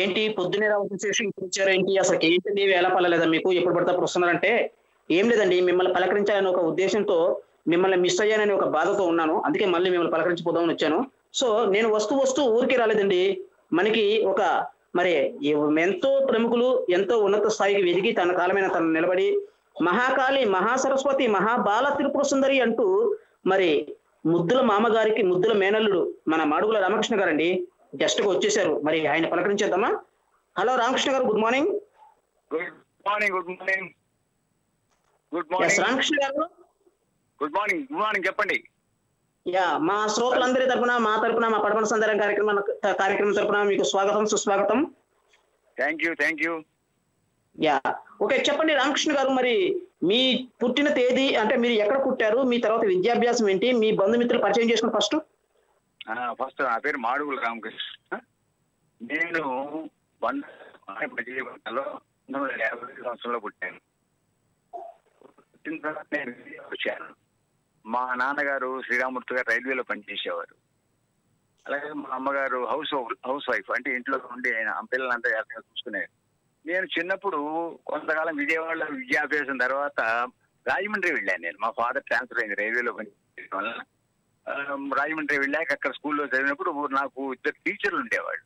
ఏంటి పొద్దునే రావాల్సిన శేషం ఇప్పుడు వచ్చారు ఏంటి? అసలు ఏంటి వేళ పడలేదా మీకు? ఎప్పుడు పడితే అప్పుడు వస్తున్నారంటే ఏం లేదండి. మిమ్మల్ని పలకరించాలని ఒక ఉద్దేశంతో మిమ్మల్ని మిస్ అయ్యానని ఒక బాధతో ఉన్నాను. అందుకే మళ్ళీ మిమ్మల్ని పలకరించిపోదామని వచ్చాను. సో నేను వస్తూ వస్తూ ఊరికే రాలేదండి. మనకి ఒక మరి ఎంతో ప్రముఖులు ఎంతో ఉన్నత స్థాయికి వెదిగి తన కాలమైన తను నిలబడి మహాకాళి మహాసరస్వతి మహాబాల త్రిపుర సుందరి అంటూ మరి ముద్దుల మామగారికి ముద్దుల మేనల్లుడు మన మాడుగుల రామకృష్ణ గారండి. గెస్ట్గా వచ్చేసారు. మరి ఆయన పలకరించేద్దామా? Hello Ramakrishna garu good morning good morning good morning good morning Ramakrishna garu. Good morning good morning చెప్పండి. యా మా శ్రోతలందరి తరపున మా తరపున మా పడమన సందర్భం కార్యక్రమం కార్యక్రమం తరపున మీకు స్వాగతం సుస్వాగతం. Thank you thank you yeah okay చెప్పండి రామకృష్ణ గారు మరి మీ పుట్టిన తేదీ అంటే మీరు ఎక్కడ పుట్టారు మీ తర్వాత విద్యాభ్యాసం ఏంటి మీ బంధుమిత్రులు పరిచయం చేసుకుని ఫస్ట్? ఫస్ట్ నా పేరు మాడుగుల రామకృష్ణ. నేను వంద విజయవాడలో పంతొమ్మిది వందల యాభై సంవత్సరంలో పుట్టాను. పుట్టిన తర్వాత నేను వచ్చాను. మా నాన్నగారు శ్రీరామూర్తి గారు రైల్వేలో పనిచేసేవారు. అలాగే మా అమ్మగారు హౌస్ హౌస్ వైఫ్ అంటే ఇంట్లో ఉండి ఆయన ఆ పిల్లలంతా జాగ్రత్తగా చూసుకునేది. నేను చిన్నప్పుడు కొంతకాలం విజయవాడలో విద్యాభ్యాసం తర్వాత రాజమండ్రి వెళ్ళాను నేను. మా ఫాదర్ ట్రాన్స్ఫర్ అయింది రైల్వేలో పనిచేయడం వల్ల. రాజమండ్రి వెళ్ళాక అక్కడ స్కూల్లో చదివినప్పుడు నాకు ఇద్దరు టీచర్లు ఉండేవాళ్ళు.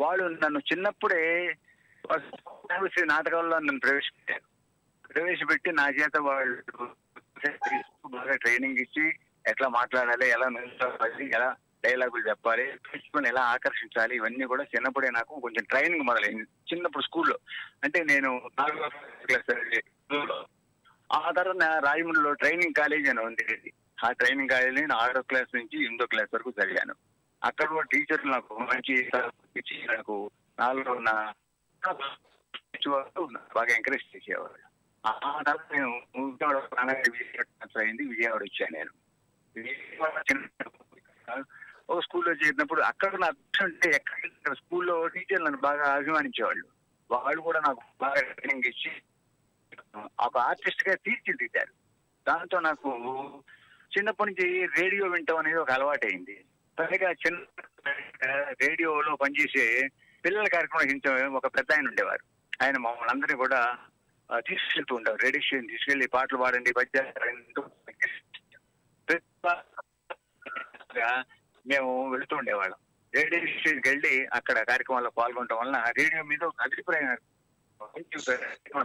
వాళ్ళు నన్ను చిన్నప్పుడే నాటకాల్లో నన్ను ప్రవేశపెట్టారు. ప్రవేశపెట్టి నా చేత వాళ్ళు బాగా ట్రైనింగ్ ఇచ్చి ఎట్లా మాట్లాడాలి ఎలా నిలబడాలి ఎలా డైలాగులు చెప్పాలి ప్రిన్సిపల్ ఎలా ఆకర్షించాలి ఇవన్నీ కూడా చిన్నప్పుడే నాకు కొంచెం ట్రైనింగ్ మొదలైంది. చిన్నప్పుడు స్కూల్లో. అంటే నేను నాలుగో క్లాస్ ఆ తర్వాత నా రాజమండ్రిలో ట్రైనింగ్ కాలేజ్ అని ఉండేది. ఆ ట్రైనింగ్ కాలేజ్ నేను ఆరో క్లాస్ నుంచి ఎనిమిదో క్లాస్ వరకు చదివాను. అక్కడ కూడా టీచర్లు నాకు మంచి ఇచ్చి నాకు నాలుగు ఉన్న బాగా ఎంకరేజ్ చేసేవాళ్ళు. ఆ తర్వాత నేను విజయవాడ అయింది విజయవాడ వచ్చాను నేను. విజయవాడ చిన్న ఒక స్కూల్లో చేరినప్పుడు అక్కడ నా అంటే ఎక్కడ స్కూల్లో టీచర్లు నన్ను బాగా అభిమానించేవాళ్ళు. వాళ్ళు కూడా నాకు బాగా ట్రైనింగ్ ఇచ్చి ఒక ఆర్టిస్ట్గా తీర్చిదిద్దారు. దాంతో నాకు చిన్నప్పటి నుంచి రేడియో వింటాం అనేది ఒక అలవాటు అయింది పైగా చిన్న రేడియోలో పనిచేసే పిల్లల కార్యక్రమం హింస ఒక పెద్ద ఆయన ఉండేవారు. ఆయన మమ్మల్ని అందరినీ కూడా తీసుకెళ్తూ ఉండేవారు రేడియో స్టేషన్ తీసుకెళ్ళి పాటలు పాడండి పద్యాలు మేము వెళుతూ ఉండేవాళ్ళం. రేడియో స్టేషన్కి వెళ్ళి అక్కడ కార్యక్రమాల్లో పాల్గొనడం వలన రేడియో మీద ఒక అభిప్రాయం బాగుందేమో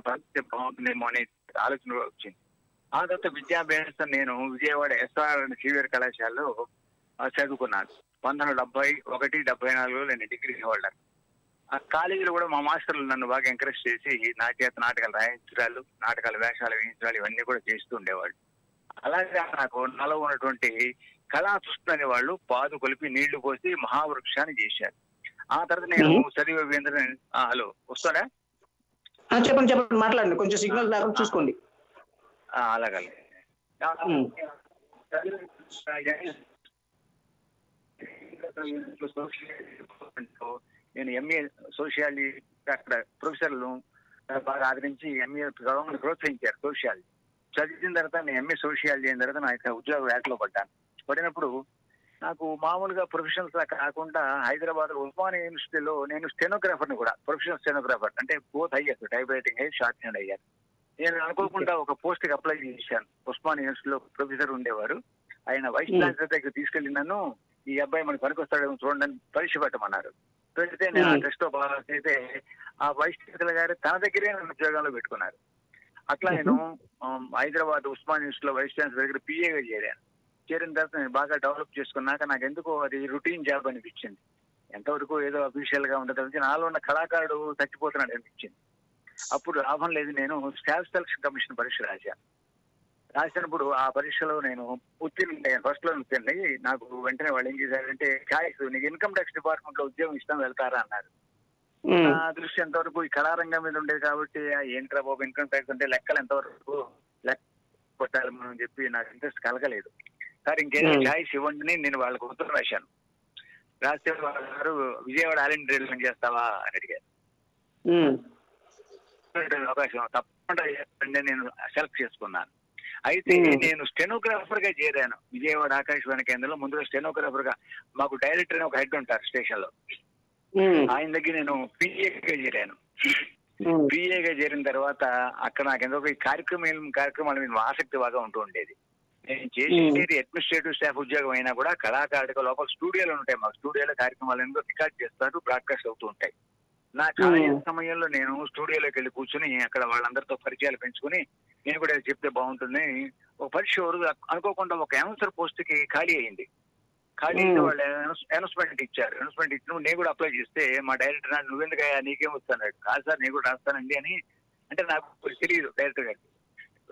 బాగుంటుందేమో అనే ఆలోచన వచ్చింది ఆ తర్వాత విద్యాభ్యాసం నేను విజయవాడ ఎస్ఆర్ సీనియర్ కళాశాలలో చదువుకున్నాను. పంతొమ్మిది డెబ్బై ఒకటి డెబ్బై నాలుగులో నేను డిగ్రీ హోల్డర్. ఆ కాలేజీలో కూడా మా మాస్టర్లు నన్ను బాగా ఎంకరేజ్ చేసి నా చేత నాటకాలు రాయించడాలు నాటకాల వేషాలు వేయించడాలు ఇవన్నీ కూడా చేస్తూ ఉండేవాళ్ళు. అలాగే నాకు నాలో ఉన్నటువంటి కళా సృష్టి అనే వాళ్ళు పాదు కొలిపి నీళ్ళు పోసి మహావృక్షాన్ని చేశారు. ఆ తర్వాత నేను. చదివే హలో వస్తాడా చెప్పండి చెప్పండి మాట్లాడండి. కొంచెం సిగ్నల్ చూసుకోండి. ఉమ్. నేను ఎంఏ సోషియాలజీ అక్కడ ప్రొఫెసర్లు బాగా ఆదరించి ఎంఏ చదవమని ప్రోత్సహించారు సోషియాలజీ చదివిన తర్వాత నేను ఎంఏ సోషియాలజీ అయిన తర్వాత నా యొక్క ఉద్యోగ వేటలో పడ్డాను. పడినప్పుడు నాకు మామూలుగా ప్రొఫెషనల్స్ లా కాకుండా హైదరాబాద్ ఉస్మానియా యూనివర్సిటీలో నేను స్టెనోగ్రాఫర్ని కూడా ప్రొఫెషనల్ స్టెనోగ్రాఫర్ అంటే బోత్ అయ్యారు టైప్ రైటింగ్ అయ్యి షార్ట్ హ్యాండ్ అయ్యారు. నేను అనుకోకుండా ఒక పోస్ట్కి అప్లై చేశాను. ఉస్మానియా యూనివర్సిటీలో ప్రొఫెసర్ ఉండేవారు. ఆయన వైస్ Hmm. ఛాన్సలర్ దగ్గర తీసుకెళ్ళి నన్ను ఈ అబ్బాయి మనకి పనికొస్తాడేమో చూడండి పరీక్ష పెట్టమన్నారు. పెడితే నేను ఆ Hmm. టెస్ట్లో బాగా చేస్తే ఆ వైస్ ఛాన్సలర్ గారు తన దగ్గరే నన్ను ఉద్యోగంలో పెట్టుకున్నారు. అట్లా నేను ఆమ్, హైదరాబాద్ ఉస్మాన్ యూనివర్సిటీలో వైస్ ఛాన్సలర్ దగ్గర పిఏగా చేరాను. చేరిన తర్వాత నేను బాగా డెవలప్ చేసుకున్నాక నాకు ఎందుకో అది రొటీన్ జాబ్ అనిపించింది. ఎంతవరకు ఏదో అఫీషియల్గా ఉండదు నాలో ఉన్న కళాకారుడు చచ్చిపోతున్నాడు అనిపించింది. అప్పుడు లాభం లేదు. నేను స్టాఫ్ సెలక్షన్ కమిషన్ పరీక్ష రాశాను రాసినప్పుడు ఆ పరీక్షలో నేను ఉత్తీర్ణ ఫస్ట్లో ఉత్తీర్ణ నాకు వెంటనే వాళ్ళు ఏం చేశారంటే ఛాయిస్ నీకు ఇన్కమ్ ట్యాక్స్ డిపార్ట్మెంట్లో ఉద్యోగం ఇస్తాం వెళ్తారా? అన్నారు. నా దృష్టి ఎంతవరకు ఈ కళారంగం మీద ఉండేది కాబట్టి ఏంట్రా బాబు ఇన్కమ్ ట్యాక్స్ అంటే లెక్కలు ఎంతవరకు? లెక్క కొట్టాలి మనం చెప్పి నాకు ఇంట్రెస్ట్ కలగలేదు. సార్ ఇంకేదో Hmm. ఛాయిస్ ఇవ్వండి నేను వాళ్ళకు ఉత్తరం రాశాను. రాస్తే వాళ్ళు విజయవాడ ఆల్ ఇండియా చేస్తావా? అని అడిగారు. అవకాశం తప్పకుండా నేను సెలెక్ట్ చేసుకున్నాను. అయితే Hmm. నేను స్టెనోగ్రాఫర్గా చేరాను. విజయవాడ ఆకాశవాణి కేంద్రంలో. ముందుగా స్టెనోగ్రాఫర్గా మాకు డైరెక్టర్ అని ఒక హెడ్ ఉంటారు స్టేషన్లో. ఉమ్, ఆయన దగ్గర నేను పిఏగా చేరాను. పిఏగా చేరిన తర్వాత అక్కడ నాకు ఎందుకు ఈ కార్యక్రమం కార్యక్రమాల మీద ఆసక్తి బాగా ఉంటూ ఉండేది. నేను చేసేది అడ్మినిస్ట్రేటివ్ స్టాఫ్ ఉద్యోగం అయినా కూడా కళాకారుడిగా లోపల స్టూడియోలు ఉంటాయి. మాకు స్టూడియోలో కార్యక్రమాలు ఎందుకు రికార్డ్ చేస్తారు బ్రాడ్కాస్ట్ అవుతూ ఉంటాయి. నా Hmm. సమయంలో నేను స్టూడియోలోకి వెళ్ళి కూర్చుని అక్కడ వాళ్ళందరితో పరిచయాలు పెంచుకుని నేను కూడా చెప్తే బాగుంటుంది. ఒక పరీక్ష వరకు అనుకోకుండా ఒక అనౌన్సర్ పోస్ట్కి ఖాళీ అయింది ఖాళీ అయితే. వాళ్ళు అనౌన్స్మెంట్ ఇచ్చారు. అనౌన్స్మెంట్ ఇచ్చినప్పుడు నేను కూడా అప్లై చేస్తే మా డైరెక్టర్ నాడు నువ్వెందుకయ్యా నీకేం వస్తాను కాదు సార్ నేను కూడా రాస్తానండి అని. అంటే నాకు తెలియదు డైరెక్టర్ గారికి.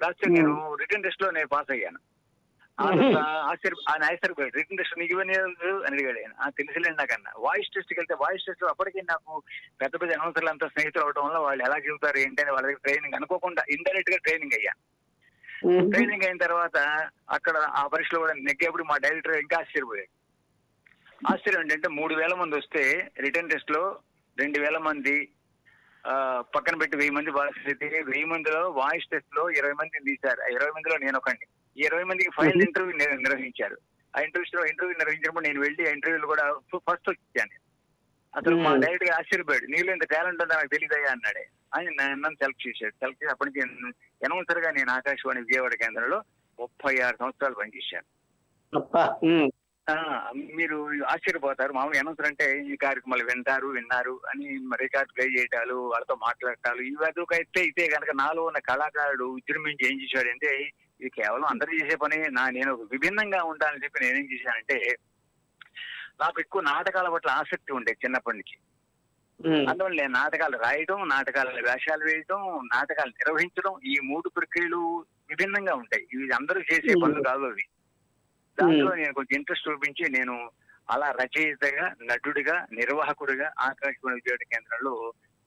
రాస్తే నేను రిటర్న్ టెస్ట్లో నేను పాస్ అయ్యాను. ఆశ్చర్య ఆయన ఆశ్చర్యపోయాడు రిటర్న్ టెస్ట్ నీకు తెలుసు అని అడిగాడు ఆయన. "ఆ, తెలుసులేండి నాకన్నా వాయిస్ టెస్ట్కి వెళ్తే వాయిస్ టెస్ట్ అప్పటికి నాకు పెద్ద పెద్ద అనౌన్సర్లు అంతా స్నేహితులు అవడం వల్ల వాళ్ళు ఎలా చెబుతారు ఏంటి అని వాళ్ళ దగ్గర ట్రైనింగ్ అనుకోకుండా ఇండైరెక్ట్గా ట్రైనింగ్ అయ్యా. ట్రైనింగ్ అయిన తర్వాత అక్కడ ఆ పరీక్షలో కూడా నెగ్గేప్పుడు మా డైరెక్టర్ ఇంకా ఆశ్చర్యపోయాడు. ఆశ్చర్యం ఏంటంటే మూడు వేల మంది వస్తే రిటర్న్ టెస్ట్లో రెండు వేల మంది ఆ, పక్కన పెట్టి వెయ్యి మంది పాస్ అయితే వెయ్యి మందిలో వాయిస్ టెస్ట్లో ఇరవై మందిని తీశారు. ఆ ఇరవై మందిలో నేను ఒకడిని. ఈ ఇరవై మందికి ఫైనల్. ఇంటర్వ్యూ నిర్- నిర్వహించారు. ఆ ఇంటర్వ్యూస్లో ఇంటర్వ్యూ నిర్వహించినప్పుడు నేను వెళ్ళి ఆ ఇంటర్వ్యూలు కూడా ఫస్ట్ వచ్చాను. అసలు మా. డైరెక్ట్గా ఆశ్చర్యపోయాడు. నీలో ఇంత టాలెంట్ ఉందో? నాకు తెలియదయ్యా అన్నాడే. ఆయన నన్ను సెలెక్ట్ చేశాడు. సెలెక్ట్ చేసి అప్పటి నుంచి అనౌన్సర్గా నేను ఆకాశవాణి విజయవాడ కేంద్రంలో ముప్పై ఆరు సంవత్సరాలు పనిచేశాను. మీరు ఆశ్చర్యపోతారు. మామూలు అనౌన్సర్ అంటే ఈ కార్యక్రమాలు వింటారు విన్నారు అని రికార్డ్ ప్లే చేయటాలు వాళ్ళతో మాట్లాడటాలు ఇవి అదొకైతే అయితే కనుక నాలో ఉన్న కళాకారుడు విజృంభించి ఏం చేశాడంటే ఇది కేవలం అందరూ చేసే పని నా నేను విభిన్నంగా ఉండాలని చెప్పి నేనేం చేశానంటే నాకు ఎక్కువ నాటకాల పట్ల ఆసక్తి ఉండే చిన్నప్పటి నుంచి. అందువల్ల నేను నాటకాలు రాయడం నాటకాల వేషాలు వేయడం నాటకాలు నిర్వహించడం ఈ మూడు ప్రక్రియలు విభిన్నంగా ఉంటాయి. ఇవి అందరూ చేసే. పనులు కాదు అవి. దాంట్లో నేను కొంచెం ఇంట్రెస్ట్ చూపించి నేను అలా రచయితగా నటుడిగా నిర్వాహకుడిగా ఆకాశవాణి విజయవాడ కేంద్రంలో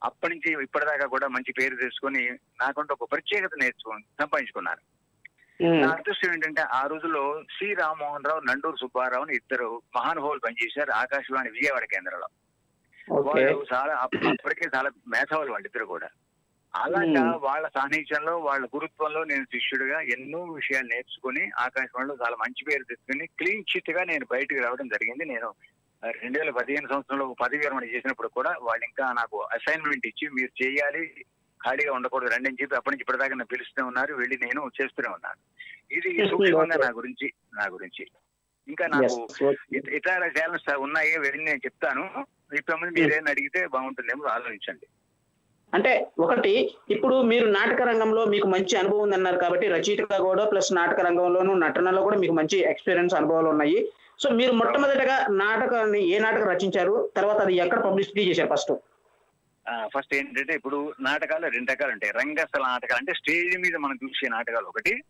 అప్పటి నుంచి ఇప్పటిదాకా కూడా మంచి పేరు తెచ్చుకొని నాకంటూ ఒక ప్రత్యేకత నేర్చుకొని సంపాదించుకున్నాను. నా అదృష్టం ఏంటంటే ఆ రోజుల్లో సి రామ్మోహన్ రావు నండూరు సుబ్బారావు అని ఇద్దరు మహానుభావులు పనిచేశారు ఆకాశవాణి విజయవాడ కేంద్రంలో. వాళ్ళు చాలా అప్- అప్పటికే చాలా మేధావులు వాళ్ళిద్దరు కూడా. అలాగా. వాళ్ళ సాన్నిధ్యంలో వాళ్ళ గురుత్వంలో నేను శిష్యుడిగా ఎన్నో విషయాలు నేర్చుకుని ఆకాశవాణిలో చాలా మంచి పేరు తెచ్చుకుని క్లీన్ చిట్గా నేను బయటకు రావడం జరిగింది. నేను రెండు వేల పదిహేను సంవత్సరంలో పదవి విరమణ చేసినప్పుడు కూడా వాళ్ళు ఇంకా నాకు అసైన్మెంట్ ఇచ్చి మీరు చేయాలి ఖాళీగా ఉండకూడదు. రండి అని చెప్పి అప్పటి నుంచి ఇప్పటిదాకా నన్ను పిలుస్తూనే ఉన్నారు. వెళ్ళి నేను చేస్తూనే ఉన్నాను. ఇది సూక్ష్మంగా నా గురించి నా గురించి. ఇంకా నాకు ఇతర ఛానల్స్ ఉన్నాయి వెళ్ళి నేను చెప్తాను. ఇప్పుడు మీరేం అడిగితే బాగుంటుందేమో ఆలోచించండి. అంటే ఒకటి ఇప్పుడు మీరు నాటక రంగంలో మీకు మంచి అనుభవం ఉందన్నారు కాబట్టి రచయితగా కూడా ప్లస్ నాటక రంగంలోను నటనలో కూడా మీకు మంచి ఎక్స్పీరియన్స్ అనుభవాలు ఉన్నాయి. సో మీరు మొట్టమొదటిగా నాటకాన్ని ఏ నాటకం రచించారు? తర్వాత అది ఎక్కడ పబ్లిసిటీ చేశారు ఫస్ట్ ఫస్ట్ ఏంటంటే ఇప్పుడు నాటకాలు రెండు రకాలు ఉంటాయి. రంగస్థల నాటకాలు అంటే స్టేజ్ మీద మనం చూసే నాటకాలు ఒకటి.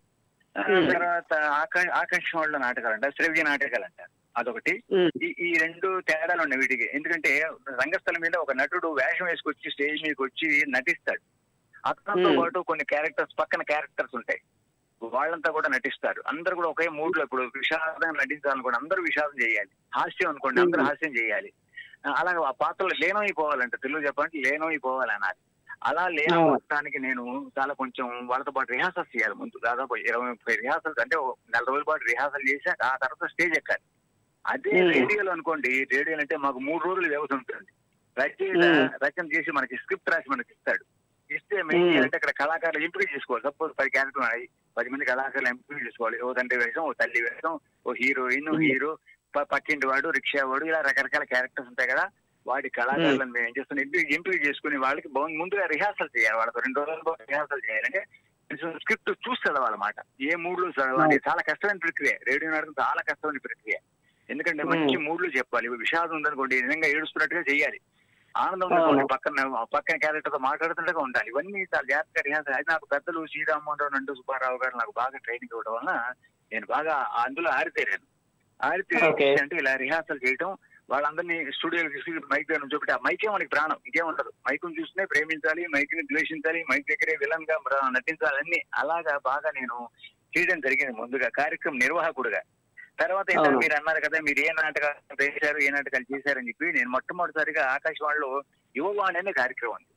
తర్వాత ఆకా ఆకాశవాణిలో నాటకాలు అంటారు శ్రవ్య నాటకాలు అంటారు. అదొకటి. ఈ ఈ రెండు తేడాలు ఉన్నాయి వీటికి. ఎందుకంటే రంగస్థలం మీద ఒక నటుడు వేషం వేసుకొచ్చి స్టేజ్ మీదకి వచ్చి నటిస్తాడు. అతనితో. పాటు కొన్ని క్యారెక్టర్స్ పక్కన క్యారెక్టర్స్ ఉంటాయి. వాళ్ళంతా కూడా నటిస్తారు. అందరు కూడా ఒకే మూడ్లో ఇప్పుడు విషాదం నటించాలనుకోండి అందరూ విషాదం చేయాలి. హాస్యం అనుకోండి అందరూ. హాస్యం చేయాలి. అలాగే ఆ పాత్రలు లీనమైపోవాలంట తెలుగు చెప్పాలంటే లీనమైపోవాలి అనాలి. అలా లీనమవడానికి నేను చాలా కొంచెం వాళ్ళతో పాటు రిహార్సల్స్ చేయాలి ముందు. దాదాపు ఇరవై ముప్పై రిహార్సల్స్ అంటే నెల రోజుల పాటు రిహార్సల్ చేశాక ఆ తర్వాత స్టేజ్ ఎక్కాలి. అదే. రేడియోలో అనుకోండి రేడియోలో అంటే మాకు మూడు రోజులు వ్యవధి ఉంటుంది. రచయిత. రచన చేసి మనకి స్క్రిప్ట్ రాసి మనకి ఇస్తాడు. ఇస్తే మేము. చేయాలంటే అక్కడ కళాకారులు ఎంపిక చేసుకోవాలి. సపోజ్ పది క్యారెక్టర్ ఉన్నాయి. పది మంది కళాకారులు ఎంపిక చేసుకోవాలి. ఓ తండ్రి వేషం ఓ తల్లి వేషం ఓ హీరోయిన్. హీరో పక్కింటి వాడు రిక్షా వాడు ఇలా రకరకాల క్యారెక్టర్స్ ఉంటాయి కదా. వాడి కళాకారులను మేము ఏం చేస్తున్నాం? ఎంపిక ఎంపిక చేసుకుని వాళ్ళకి ముందుగా రిహార్సల్ చేయాలి. వాళ్ళతో రెండు రోజుల పాటు రిహార్సల్ చేయాలంటే స్క్రిప్ట్ చూసి చదవాలన్నమాట ఏ మూడ్లో చదవాలి? చాలా కష్టమైన ప్రక్రియ. రేడియో నాటకం చాలా కష్టమైన ప్రక్రియ. ఎందుకంటే. మంచి మూడ్లో చెప్పాలి. విషాదం ఉందనుకోండి నిజంగా ఏడుస్తున్నట్టుగా చేయాలి. ఆనందం. ఉందనుకోండి పక్కన పక్కన క్యారెక్టర్తో మాట్లాడుతుండగా ఉండాలి. ఇవన్నీ చాలా జాగ్రత్తగా రిహార్సల్ అయితే నాకు పెద్దలు శ్రీరామ్మోహన్ రావు నండు సుబ్బారావు గారు నాకు బాగా ట్రైనింగ్ ఇవ్వడం వలన నేను బాగా అందులో ఆరితేరాను. Okay. అంటే ఇలా రిహార్సల్ చేయడం వాళ్ళందరినీ స్టూడియోకి తీసుకుని మైక్ దగ్గర చూపెట్టి ఆ మైకే మనకి ప్రాణం ఇంకేం ఉండదు మైకుని చూస్తేనే ప్రేమించాలి మైక్ని ద్వేషించాలి మైక్ దగ్గరే విలన్గా నటించాలి అన్ని అలాగా బాగా నేను చేయడం జరిగింది ముందుగా కార్యక్రమం నిర్వాహకుడుగా తర్వాత ఏంటంటే. మీరు అన్నారు కదా మీరు ఏ నాటకాలు వేశారు ఏ నాటకాలు చేశారని చెప్పి నేను మొట్టమొదటిసారిగా ఆకాశవాణిలో యువవాణి అనే కార్యక్రమం ఉంది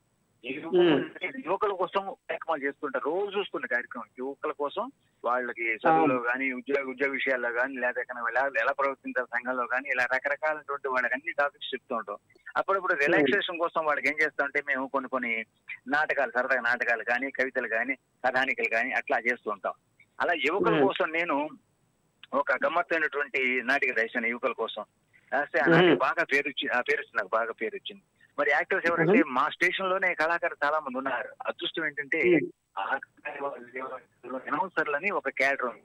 యువకుల కోసం కార్యక్రమాలు చేస్తుంటారు రోజు చూస్తున్న కార్యక్రమం. యువకుల కోసం వాళ్ళకి చదువులో కానీ ఉద్యోగ ఉద్యోగ విషయాల్లో కానీ లేదా ఎలా ఎలా ప్రవర్తించాలి సంఘంలో కానీ ఇలా రకరకాలైనటువంటి వాళ్ళకి అన్ని టాపిక్స్ చెప్తూ ఉంటాం. అప్పుడప్పుడు రిలాక్సేషన్ కోసం వాళ్ళకి ఏం చేస్తామంటే మేము కొన్ని కొన్ని నాటకాలు సరదాగా నాటకాలు కానీ కవితలు కానీ కథానికలు కానీ అట్లా చేస్తూ ఉంటాం. అలా యువకుల. కోసం నేను ఒక గమ్మత్తైనటువంటి నాటిక రాశాను యువకుల కోసం. రాస్తే ఆ. నాటిక బాగా పేరు వచ్చి ఆ పేరు వచ్చింది నాకు బాగా పేరు వచ్చింది. మరి యాక్టర్స్ ఎవరంటే మా స్టేషన్లోనే కళాకారులు చాలా మంది ఉన్నారు. అదృష్టం ఏంటంటే అనౌన్సర్లు అని ఒక క్యాడర్ ఉంది.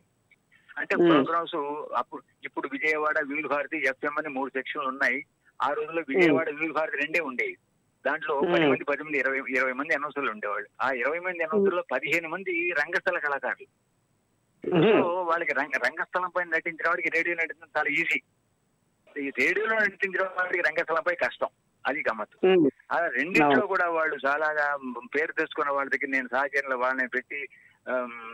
అంటే. ప్రోగ్రామ్స్ అప్పుడు ఇప్పుడు విజయవాడ వివిధ భారతి ఎఫ్ఎం అని మూడు సెక్షన్లు ఉన్నాయి. ఆ రోజుల్లో విజయవాడ వివిధ భారతి రెండే ఉండేవి. దాంట్లో పది. మంది పది మంది ఇరవై ఇరవై మంది అనౌన్సర్లు ఉండేవాళ్ళు. ఆ ఇరవై మంది అనౌన్సర్లో పదిహేను మంది రంగస్థల కళాకారులు. సో వాళ్ళకి రంగ రంగస్థలం పైన నటించిన వాడికి రేడియో నటించడం చాలా ఈజీ. ఈ రేడియోలో నటించిన వాడికి రంగస్థలంపై కష్టం. అది గమ్మత్తు. ఆ రెండింటిలో కూడా వాళ్ళు చాలాగా పేరు తెచ్చుకున్న వాళ్ళ దగ్గర నేను సహచరులు వాళ్ళని పెట్టి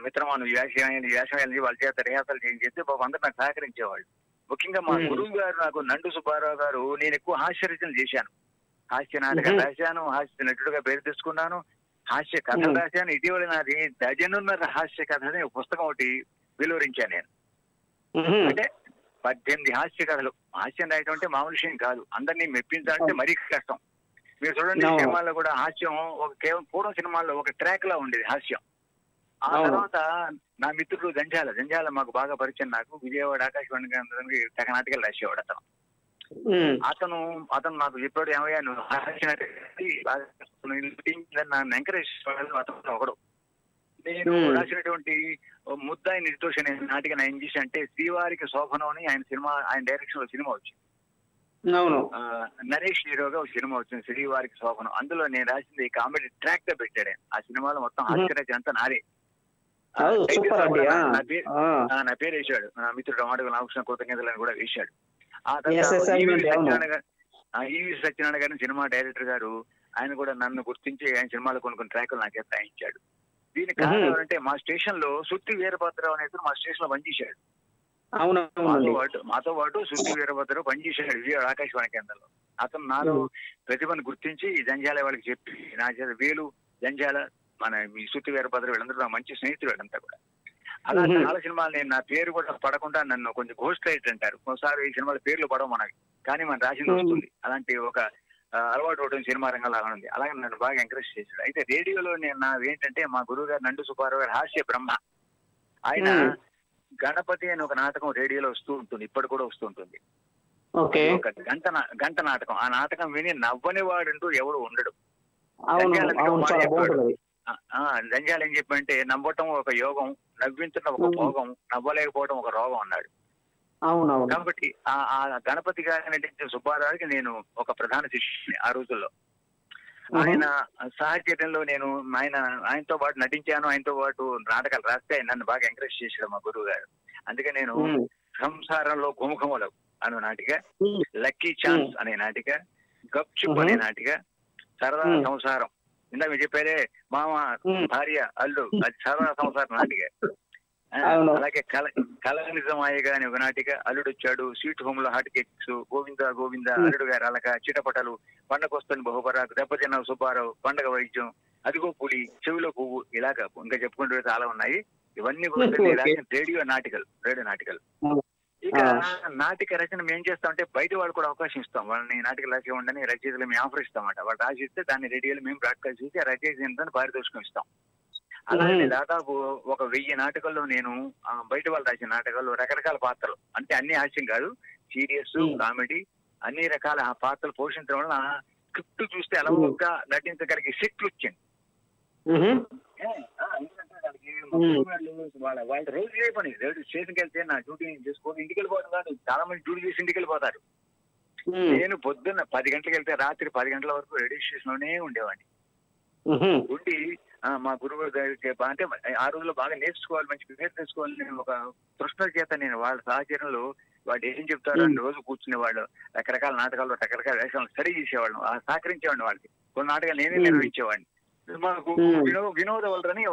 మిత్రమాను వ్యాసాయాలు వ్యాసాయాలు వాళ్ళ చేత రిహార్సల్ చేయించేస్తే పాపం అందరూ నాకు సహకరించేవాళ్ళు. ముఖ్యంగా మా. గురువు గారు నాకు నండు సుబ్బారావు గారు నేను ఎక్కువ హాస్య రచనలు చేశాను. హాస్య Mhm. రాశాను హాస్య నటుడుగా పేరు తెచ్చుకున్నాను హాస్య కథలు. రాశాను. ఇటీవల నాది డజనున్నర హాస్య కథ అనే ఒక పుస్తకం ఒకటి వెలువరించాను నేను. అంటే పద్దెనిమిది హాస్య కథలు. హాస్యం రాయటం అంటే మామూలు విషయం కాదు. అందరినీ మెప్పించాలంటే మరీ కష్టం. మీరు చూడండి. సినిమాల్లో కూడా హాస్యం ఒక కేవలం పూర్వం సినిమాల్లో ఒక ట్రాక్ లా ఉండేది హాస్యం. ఆ. తర్వాత నా మిత్రుడు జంజాల జంజాల మాకు బాగా పరిచయం నాకు. విజయవాడ ఆకాశవాణి నాటకాలు రాసేవాడు అతను. అతను అతను నాకు చెప్పాడు ఏమయ్యా నువ్వు నన్ను ఎంకరేజ్ అతను ఒకడు. నేను. రాసినటువంటి ముద్దాయి నిర్దోష అనే నాటిక ఆయన చేసి అంటే శ్రీవారికి శోభనం అని ఆయన సినిమా ఆయన డైరెక్షన్లో సినిమా వచ్చింది అవును నరేష్ హీరోగా ఒక సినిమా వచ్చింది శ్రీవారికి శోభనం అందులో నేను రాసింది కామెడీ ట్రాక్గా పెట్టాడు. ఆ సినిమాలో మొత్తం. హాస్యరాజ్ అంతా నాదే. నా పేరు. ఆ, నా మిత్రుడు మాడుగు నాగకృష్ణ కృతజ్ఞతలను కూడా వేశాడు ఆ తర్వాత ఈవి. సత్యనారాయణ గారిని సినిమా డైరెక్టర్ గారు ఆయన కూడా నన్ను గుర్తించి ఆయన సినిమాలో కొన్ని కొన్ని ట్రాకులు నాకు రాయించాడు దీనికి కారణం. ఏంటంటే మా స్టేషన్లో సుత్తి వీరభద్రరావు అనే ఇతను మా స్టేషన్లో పనిచేశాడు మాతో పాటు మాతో పాటు సుత్తి వీరభద్రరావు పనిచేశాడు విజయవాడ ఆకాశవాణి కేంద్రంలో అతను నాలో. ప్రతిభను గుర్తించి ఈ జంజాల వాళ్ళకి చెప్పి నా చేత వేలు జంజాల మన మీ సుత్తి వీరభద్ర వీళ్ళందరూ నా మంచి స్నేహితులు వీళ్ళంతా కూడా అలా. చాలా సినిమాలు నేను నా పేరు కూడా పడకుండా నన్ను కొంచెం గోస్ట్ రైట్ అంటారు ఒకసారి ఈ సినిమాల పేర్లు పడవు మనకి కానీ మన రాసింది. వస్తుంది అలాంటి ఒక అలవాటు అవడం సినిమా రంగంలో అలా ఉంది. అలాగే నన్ను బాగా ఎంకరేజ్ చేశాడు. అయితే రేడియోలో నేను నా ఏంటంటే మా గురువు గారు నండు సుబ్బారావు గారు హాస్య బ్రహ్మ. ఆయన. గణపతి అని ఒక నాటకం రేడియోలో వస్తూ ఉంటుంది. ఇప్పటి కూడా వస్తూ ఉంటుంది. ఓకే. ఒక గంట గంట నాటకం. ఆ నాటకం విని నవ్వని వాడంటూ ఎవడు ఉండడు. దంజాల ఏం చెప్పంటే నవ్వటం ఒక యోగం నవ్వించడం ఒక. భోగం నవ్వలేకపోవడం ఒక రోగం అన్నాడు. కాబట్టి ఆ గణపతి గారి నటించిన సుబ్బారావుకి నేను ఒక ప్రధాన శిష్యుని ఆ రోజుల్లో ఆయన సాహచర్యంలో నేను ఆయన ఆయనతో పాటు నటించాను ఆయనతో పాటు నాటకాలు రాస్తే నన్ను బాగా ఎంకరేజ్ చేశాడు మా గురువు గారు అందుకే నేను. సంసారంలో గుముఖములు అను నాటిక. లక్కీ ఛాన్స్ అనే నాటిక గప్ చుప్ అనే నాటిక సరదా. సంసారం ఇందా మీరు చెప్పారే మామ. భార్య అల్లు అది సరదా సంసారం నాటిక. అలాగే కల కల నిజమాయగా అని ఒక నాటిక అల్లుడు వచ్చాడు. స్వీట్ హోమ్లో హాట్ కేక్స్ గోవింద గోవింద. అల్లుడు గారు అలక చిటపటలు పండగొస్తుంది బహుపరాకు దెబ్బతిన్న సుబ్బారావు పండగ వైద్యం అదిగో పులి చెవిలో పువ్వు ఇలాగా ఇంకా చెప్పుకుంటూ చాలా ఉన్నాయి. ఇవన్నీ కూడా రేడియో నాటికల్ రేడియో నాటికల్. ఇక. నాటిక రచన మేము ఏం చేస్తామంటే బయట వాళ్ళు కూడా అవకాశం ఇస్తాం. వాళ్ళని నాటిక రాసి ఉండని రచయితలు మేము ఆఫర్ ఇస్తామట వాళ్ళు రాసిస్తే దాన్ని రేడియోలో మేము బ్రాడ్కాస్ట్ చేసి ఆ రచయిత పారితోషికం ఇస్తాం. అలాగే. దాదాపు ఒక వెయ్యి నాటకాల్లో నేను బయట వాళ్ళు రాసిన నాటకాల్లో రకరకాల పాత్రలు. అంటే అన్ని హాస్యం కాదు. సీరియస్. కామెడీ అన్ని రకాల పాత్రలు పోషించడం వలన స్క్రిప్ట్ చూస్తే అలవోగ్గా నటించగలిగే శక్తి వచ్చింది వాళ్ళ రోజు ఏ పని. రోజు స్టేషన్కి వెళ్తే నా డ్యూటీ చేసుకోని ఇంటికి వెళ్ళిపోవడం కాదు. చాలా మంది డ్యూటీ చేసి ఇంటికి వెళ్ళిపోతారు. నేను పొద్దున్న పది గంటలకు వెళ్తే రాత్రి పది గంటల వరకు రేడియో స్టేషన్లోనే ఉండేవాడిని. ఉండి మా గురువు గారికి బా- అంటే ఆ రోజుల్లో బాగా నేర్చుకోవాలి మంచి పేరు తెచ్చుకోవాలి నేను ఒక తృష్ణ చేత నేను వాళ్ళ సహచరంలో వాళ్ళు ఏం చెప్తారో అని రోజు కూర్చునే వాళ్ళు రకరకాల నాటకాలు రకరకాల వేషాలు స్టడీ చేసేవాళ్ళం ఆ సహకరించేవాడిని వాళ్ళకి కొన్ని నాటకాలు నేనే. నిర్వహించేవాడిని మాకు. వినో వినోద వలరని.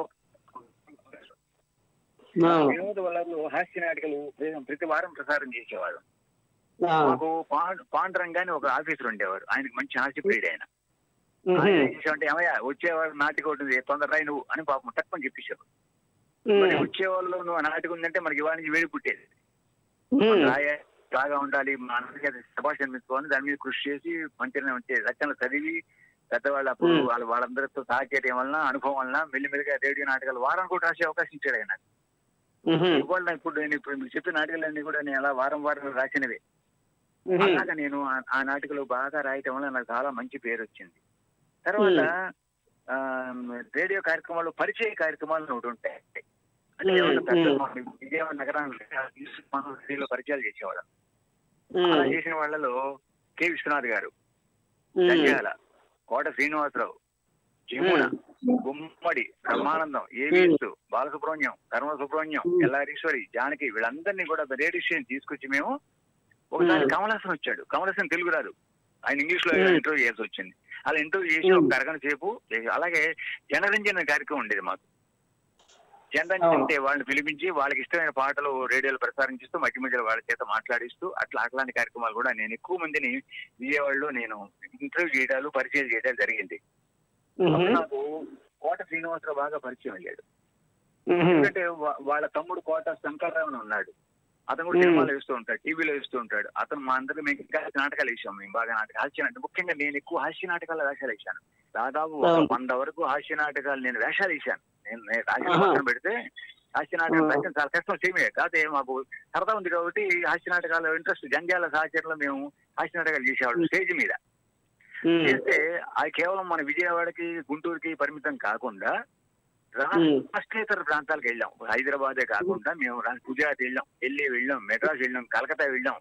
వినోద వలరు హాస్య నాటకాలు ప్రతి- వారం ప్రసారం చేసేవాడు. మాకు పాండ్- పాండురంగాని ఒక ఆఫీసర్ ఉండేవారు ఆయనకి మంచి హాస్య ప్రియుడు ఆయన చేసామంటే ఏమయ్యా వచ్చేవాడు నాటికి ఉంటుంది తొందర రాయి నువ్వు అని పాపం తక్కువ చెప్పేశారు. మరి వచ్చేవాళ్ళు నువ్వు నాటికి ఉందంటే మనకి ఇవాళ నుంచి వేడి పుట్టేది. రాయ బాగా ఉండాలి మా అందరికీ అది శభాష్ అనిపించుకోవాలి దాని మీద కృషి చేసి మంచిగా వచ్చే రచనలు చదివి పెద్దవాళ్ళు అప్పుడు. వాళ్ళ వాళ్ళందరితో సహచర్యం వలన అనుభవం వలన మెల్లిమెల్లిగా రేడియో నాటకాలు వారం కూడా రాసే అవకాశం ఇచ్చాడు ఆయన. ఇవాళ ఇప్పుడు నేను ఇప్పుడు మీకు చెప్పిన నాటకాలన్నీ కూడా నేను అలా వారం వారం రాసినవే. అలాగా నేను ఆ నాటికలో బాగా రాయటం వల్ల నాకు చాలా మంచి పేరు వచ్చింది. తర్వాత ఆ, రేడియో కార్యక్రమాలు పరిచయ కార్యక్రమాలు ఒకటి ఉంటాయి. విజయవాడ రేడియోలో పరిచయాలు చేసేవాళ్ళం. అలా చేసిన వాళ్ళలో కె. విశ్వనాథ్ గారు జంజాల కోట శ్రీనివాసరావు జమున గుమ్మడి బ్రహ్మానందం ఏవిఎస్ బాలసుబ్రహ్మణ్యం కర్మ సుబ్రహ్మణ్యం. ఎల్లారీశ్వరి జానకి వీళ్ళందరినీ కూడా రేడియో స్టేషన్ తీసుకొచ్చి మేము ఒకసారి. కమలాసన్ వచ్చాడు. కమలాసన్ తెలుగు రాదు. ఆయన ఇంగ్లీష్లో. ఇంటర్వ్యూ చేయాల్సి వచ్చింది. అలా ఇంటర్వ్యూ చేసి ఒక. అరగంట సేపు అలాగే జనరంజన కార్యక్రమం ఉండేది మాకు. జనరంజన్. అంటే వాళ్ళని పిలిపించి వాళ్ళకి ఇష్టమైన పాటలు రేడియోలో ప్రసారం చేస్తూ మధ్య మధ్యలో వాళ్ళ చేత మాట్లాడిస్తూ అట్లా అట్లాంటి కార్యక్రమాలు కూడా నేను ఎక్కువ మందిని విజయవాడలో నేను ఇంటర్వ్యూ చేయడాలు పరిచయం చేయడాలు జరిగింది. నాకు కోట శ్రీనివాసరావు బాగా పరిచయం అయ్యాడు. ఎందుకంటే వాళ్ళ తమ్ముడు కోట శంకర్రావు ఉన్నాడు. అతను కూడా. సినిమాలు వేస్తూ ఉంటాడు టీవీలో వేస్తూ ఉంటాడు అతను మా అందరూ మేము ఇంకా నాటకాలు వేసాం మేము బాగా నాటకాలు హాస్య నాటకం ముఖ్యంగా నేను ఎక్కువ హాస్య నాటకాల వేషాలు వేసాను దాదాపు. వంద వరకు హాస్య నాటకాలు నేను వేషాలు వేసాను నేను రాసిన. పక్కన పెడితే హాస్య నాటకం ఆ. రాసిన చాలా కష్టం చేయమే కాకపోతే మాకు సరదా ఉంది కాబట్టి హాస్య నాటకాల ఇంట్రెస్ట్ జంజాల సహచరంలో మేము హాస్య నాటకాలు చేసేవాళ్ళం స్టేజ్ మీద చేస్తే అది కేవలం మన విజయవాడకి గుంటూరుకి పరిమితం కాకుండా. రాష్ట్రేతర ప్రాంతాలకు వెళ్ళాం. హైదరాబాదే కాకుండా మేము గుజరాత్ వెళ్ళాం ఢిల్లీ వెళ్ళాం మెడ్రాస్ వెళ్ళాం కలకత్తా వెళ్ళాం?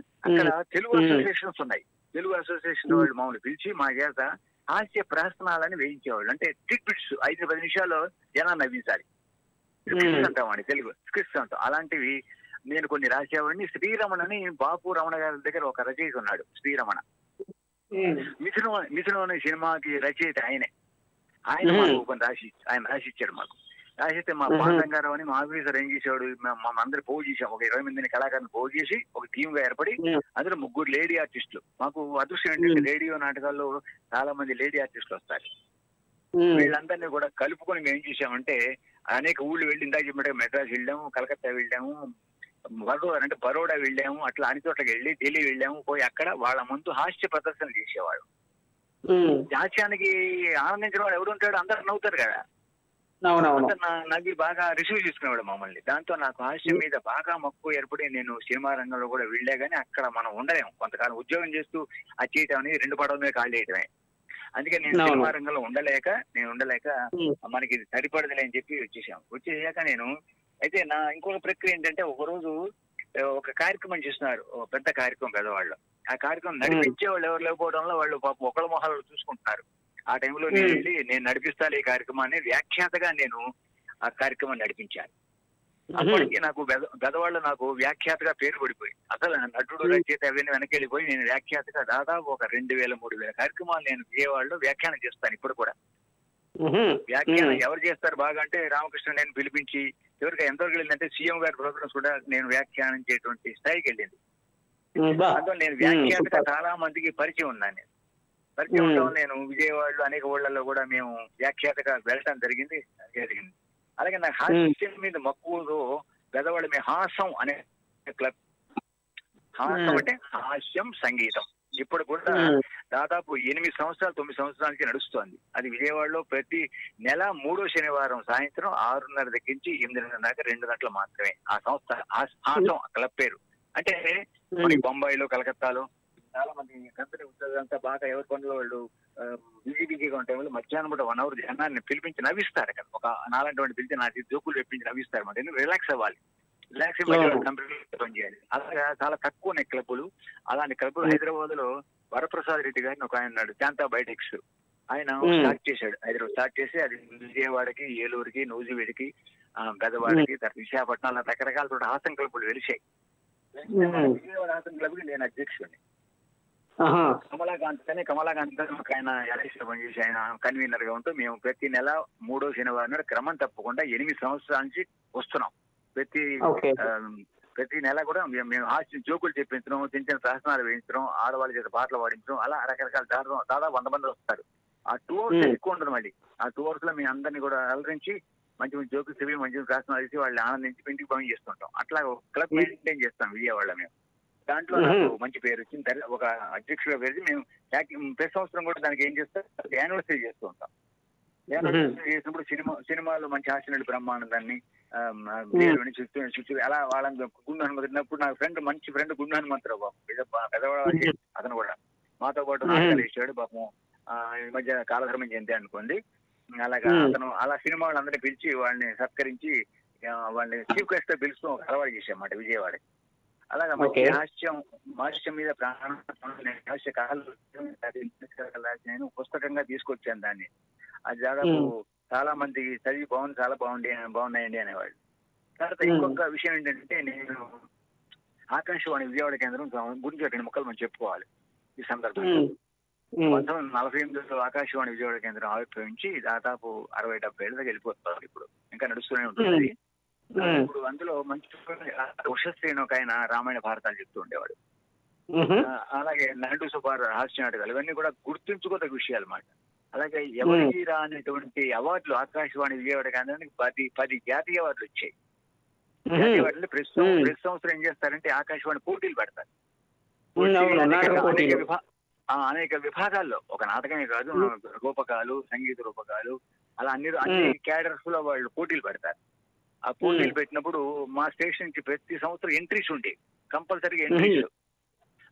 అక్కడ తెలుగు. అసోసియేషన్స్ ఉన్నాయి. తెలుగు అసోసియేషన్. వాళ్ళు మమ్మల్ని పిలిచి మా చేత హాస్య ప్రహసనాలని వేయించేవాళ్ళు. అంటే టిక్ బిట్స్ ఐదు పది నిమిషాలు జనాన్ని నవ్వించాలి. Scripts hmm. అంటామండి తెలుగు స్క్రిప్ట్స్ అంటాం. అలాంటివి నేను కొన్ని రాసేవాడిని. శ్రీరమణ అని బాపు రమణ గారి దగ్గర ఒక రచయిత ఉన్నాడు శ్రీరమణ. మిథునం మిథునం అనే సినిమాకి రచయిత ఆయనే. ఆయన కొన్ని రాసి ఆయన రాసి ఇచ్చాడు మాకు. రాసిస్తే మా. పాండంగారావు అని మా ఆఫీసర్ ఏం చేసేవాడు? మా- మా అందరు పోగు చేసాం ఒక ఇరవై మందిని కళాకారులు పోగు చేసి ఒక టీమ్గా ఏర్పడి అందులో ముగ్గురు లేడీ ఆర్టిస్టులు. మాకు అదృష్టం ఏంటంటే. రేడియో నాటకాల్లో చాలా మంది లేడీ ఆర్టిస్టులు వస్తారు. వీళ్ళందరినీ కూడా కలుపుకొని మేము ఏం చేసామంటే అనేక ఊళ్ళు వెళ్ళి ఇందాక చెప్పినట్టు మెడ్రాస్ వెళ్ళాము కలకత్తా వెళ్ళాము బరోడా అంటే బరోడా వెళ్ళాము అట్లా అన్ని చోట్లకి వెళ్ళి ఢిల్లీ వెళ్ళాము పోయి అక్కడ వాళ్ళ ముందు హాస్య ప్రదర్శన చేసేవాడు హాస్యానికి ఆనందించిన వాడు ఎవడు ఉంటాడు అందరు నవ్వుతారు కదా. నవ్వి బాగా రిసీవ్ చేసుకునేవాడు మమ్మల్ని. దాంతో నాకు హాస్యం మీద బాగా మక్కువ ఏర్పడి నేను సినిమా రంగంలో కూడా వెళ్ళే గానీ అక్కడ మనం ఉండలేము. కొంతకాలం ఉద్యోగం చేస్తూ అది చేయటం అనేది రెండు పడవ మీద కాళ్ళు వేయటమే అందుకే నేను. సినిమా రంగంలో ఉండలేక నేను ఉండలేక మనకి ఇది సరిపడదులే అని చెప్పి వచ్చేసాం. వచ్చేసాక నేను అయితే నా ఇంకొక ప్రక్రియ ఏంటంటే ఒక రోజు ఒక కార్యక్రమం చేస్తున్నారు. పెద్ద కార్యక్రమం పెద్దవాళ్ళు. ఆ కార్యక్రమం నడిపించే వాళ్ళు ఎవరు లేకపోవడంలో వాళ్ళు పాపం ఒకళ్ళ మొహాలు చూసుకుంటున్నారు. ఆ టైంలో నేను. వెళ్ళి నేను నడిపిస్తాను ఈ కార్యక్రమాన్ని వ్యాఖ్యాతగా నేను ఆ కార్యక్రమం నడిపించాను. అప్పటికి నాకు గద- గదవాళ్ళు నాకు వ్యాఖ్యాతగా పేరు పడిపోయి అసలు నటుడు. రచయిత అవన్నీ వెనక్కి వెళ్ళిపోయి నేను వ్యాఖ్యాతగా దాదాపు ఒక రెండు వేల మూడు వేల కార్యక్రమాలు నేను విజయవాడలో వ్యాఖ్యానం చేస్తాను ఇప్పుడు కూడా. వ్యాఖ్యానం. ఎవరు చేస్తారు బాగా అంటే రామకృష్ణ నేను పిలిపించి ఎవరికి ఎంతవరకు వెళ్ళిందంటే సీఎం గారి ప్రోగ్రామ్స్ కూడా నేను వ్యాఖ్యానం చేయటువంటి స్థాయికి వెళ్ళింది. అందువల్ల నేను సూపర్. చాలా మందికి పరిచయం ఉన్నాను నేను పరిచయం. ఉండడం నేను విజయవాడలో అనేక ఊళ్ళల్లో కూడా మేము వ్యాఖ్యాతగా వెళ్ళటం జరిగింది జరిగింది అలాగే నాకు హాస్యం మీద మక్కువతో పెద్దవాళ్ళు మీ హాసం అనే క్లబ్ హాసం. అంటే హాస్యం సంగీతం ఇప్పుడు కూడా దాదాపు ఎనిమిది సంవత్సరాలు తొమ్మిది సంవత్సరాల నుంచి నడుస్తోంది. అది విజయవాడలో ప్రతి నెల మూడో శనివారం సాయంత్రం ఆరున్నర దగ్గర నుంచి ఎనిమిదిన్నర దాకా రెండు గంటలు మాత్రమే. ఆ సంస్థ ఆ- క్లబ్ పేరు. అంటే మనకి బొంబాయిలో కలకత్తాలో చాలా మంది కంపెనీ ఉద్యోగులంతా బాగా ఎవరి పనులు వాళ్ళు బిజీ బిజీగా ఉంటే వాళ్ళు మధ్యాహ్నం పూట వన్ అవర్ జనాన్ని పిలిపించి నవ్విస్తారు అక్కడ ఒక నాలాంటి పిలిచి నాకు జోకులు తెప్పించి నవ్విస్తారు అన్నమాట ఎందుకు? రిలాక్స్ అవ్వాలి. రిలాక్స్. కంపెనీలో పనిచేయాలి అలాగా చాలా తక్కువ ఉన్నాయి క్లబ్బులు. అలాంటి క్లబ్బులు. హైదరాబాద్లో వరప్రసాద్ రెడ్డి గారిని ఒక ఆయన ఉన్నాడు శాంతా బయోటిక్స్. ఆయన. స్టార్ట్ చేశాడు హైదరాబాద్ స్టార్ట్ చేసి అది విజయవాడకి ఏలూరుకి నూజివీడికి గదవాడకి తర్వాత విశాఖపట్నం రకరకాల హాసం క్లబ్బులు వెలిసాయి Hmm. విజయవాడ హాసం క్లబ్కి నేను అధ్యక్షుడిని. కమలాకాంత్ అని కమలాకాంత్ ఒక ఆయన ఎలక్షన్ పనిచేసి ఆయన కన్వీనర్గా ఉంటూ మేము ప్రతి నెల మూడో శనివారం నాడు క్రమం తప్పకుండా ఎనిమిది సంవత్సరాల నుంచి వస్తున్నాం. ప్రతి ప్రతి నెల కూడా మేము మేము హాస్యం జోకులు చెప్పించడం చిన్న చిన్న శాసనాలు వేయించడం ఆడవాళ్ళ చేత పాటలు పాడించడం అలా రకరకాల దాదాపు దాదాపు వంద మంది వస్తారు. Two hours. ఎక్కువ ఉంటుంది మళ్ళీ. ఆ టూ అవర్స్లో మీ అందరినీ కూడా అలరించి మంచి మంచి జోకులు చెవి మంచి శాసనాలు చేసి వాళ్ళని ఆనందించి ఇంటికి పని చేస్తుంటాం. అట్లా క్లబ్. మెయింటైన్ చేస్తాం విజయవాడ మేము. దాంట్లో. నాకు మంచి పేరు వచ్చింది. ఒక అధ్యక్షుడిగా పేరు మేము ప్రతి సంవత్సరం కూడా దానికి ఏం చేస్తాం? యానివర్సరీ చేస్తూ ఉంటాం. చేసినప్పుడు సినిమా సినిమాలో మంచి హాస్యనటుడు బ్రహ్మానందాన్ని చుట్టూ అలా వాళ్ళని గుండు హనుమంతున్నప్పుడు నా ఫ్రెండ్ మంచి ఫ్రెండ్ గుండు హనుమంతరావు బాబు. పెద్ద- పెద్దవాడు అతను కూడా. మాతో పాటు. నాటకాలు వేసాడు పాపం. ఈ మధ్య కాలధర్మం చెంది అనుకోండి. అలాగా. అతను అలా సినిమా వాళ్ళందరినీ పిలిచి వాళ్ళని సత్కరించి వాళ్ళని చీఫ్ గెస్ట్గా పిలుస్తూ అలవాటు చేసామాట విజయవాడ. అలాగా మంచి. హాస్యం హాస్యం మీద ప్రాణం హాస్య కథలు నేను పుస్తకంగా తీసుకొచ్చాను దాన్ని. దాదాపు Hmm. చాలా మంది చదివి బాగుంది చాలా బాగుంది బాగున్నాయండి అనేవాళ్ళు. తర్వాత. ఇంకొక విషయం ఏంటంటే నేను ఆకాశవాణి విజయవాడ కేంద్రం గురించి రెండు ముక్కలు మనం చెప్పుకోవాలి ఈ సందర్భంలో. పంతొమ్మిది వందల నలభై ఎనిమిదిలో ఆకాశవాణి విజయవాడ కేంద్రం ఆవిర్భవించి దాదాపు అరవై డెబ్బై ఏళ్ళ దాకా వెళ్ళిపోతున్నారు ఇప్పుడు. ఇంకా నడుస్తూనే ఉంటుంది. ఇప్పుడు అందులో మంచి ఉషశ్రేణి ఒక ఆయన రామాయణ భారతాలు చెప్తూ ఉండేవాడు. ఆ, అలాగే నటు సుబార్ హాస్య నాటకాలు ఇవన్నీ కూడా గుర్తుంచుకోదగ్గ విషయాలు అన్నమాట. అలాగే ఎవరికి రానటువంటి అవార్డులు ఆకాశవాణి విజయవాడ కేంద్రానికి పది పది జాతీయ అవార్డులు వచ్చాయి. జాతీయ అవార్డులు ప్రతి సంవత్సరం Hmm. ప్రతి సంవత్సరం ఏం చేస్తారంటే ఆకాశవాణి పోటీలు పెడతారు. అనేక- విభాగాల్లో. ఒక నాటకమే కాదు రూపకాలు సంగీత రూపకాలు అలా అన్ని అన్ని. క్యాడర్స్లో వాళ్ళు పోటీలు పెడతారు. ఆ పోటీలు పెట్టినప్పుడు మా స్టేషన్కి ప్రతి సంవత్సరం ఎంట్రీస్ ఉండేవి. కంపల్సరీగా ఎంట్రీస్.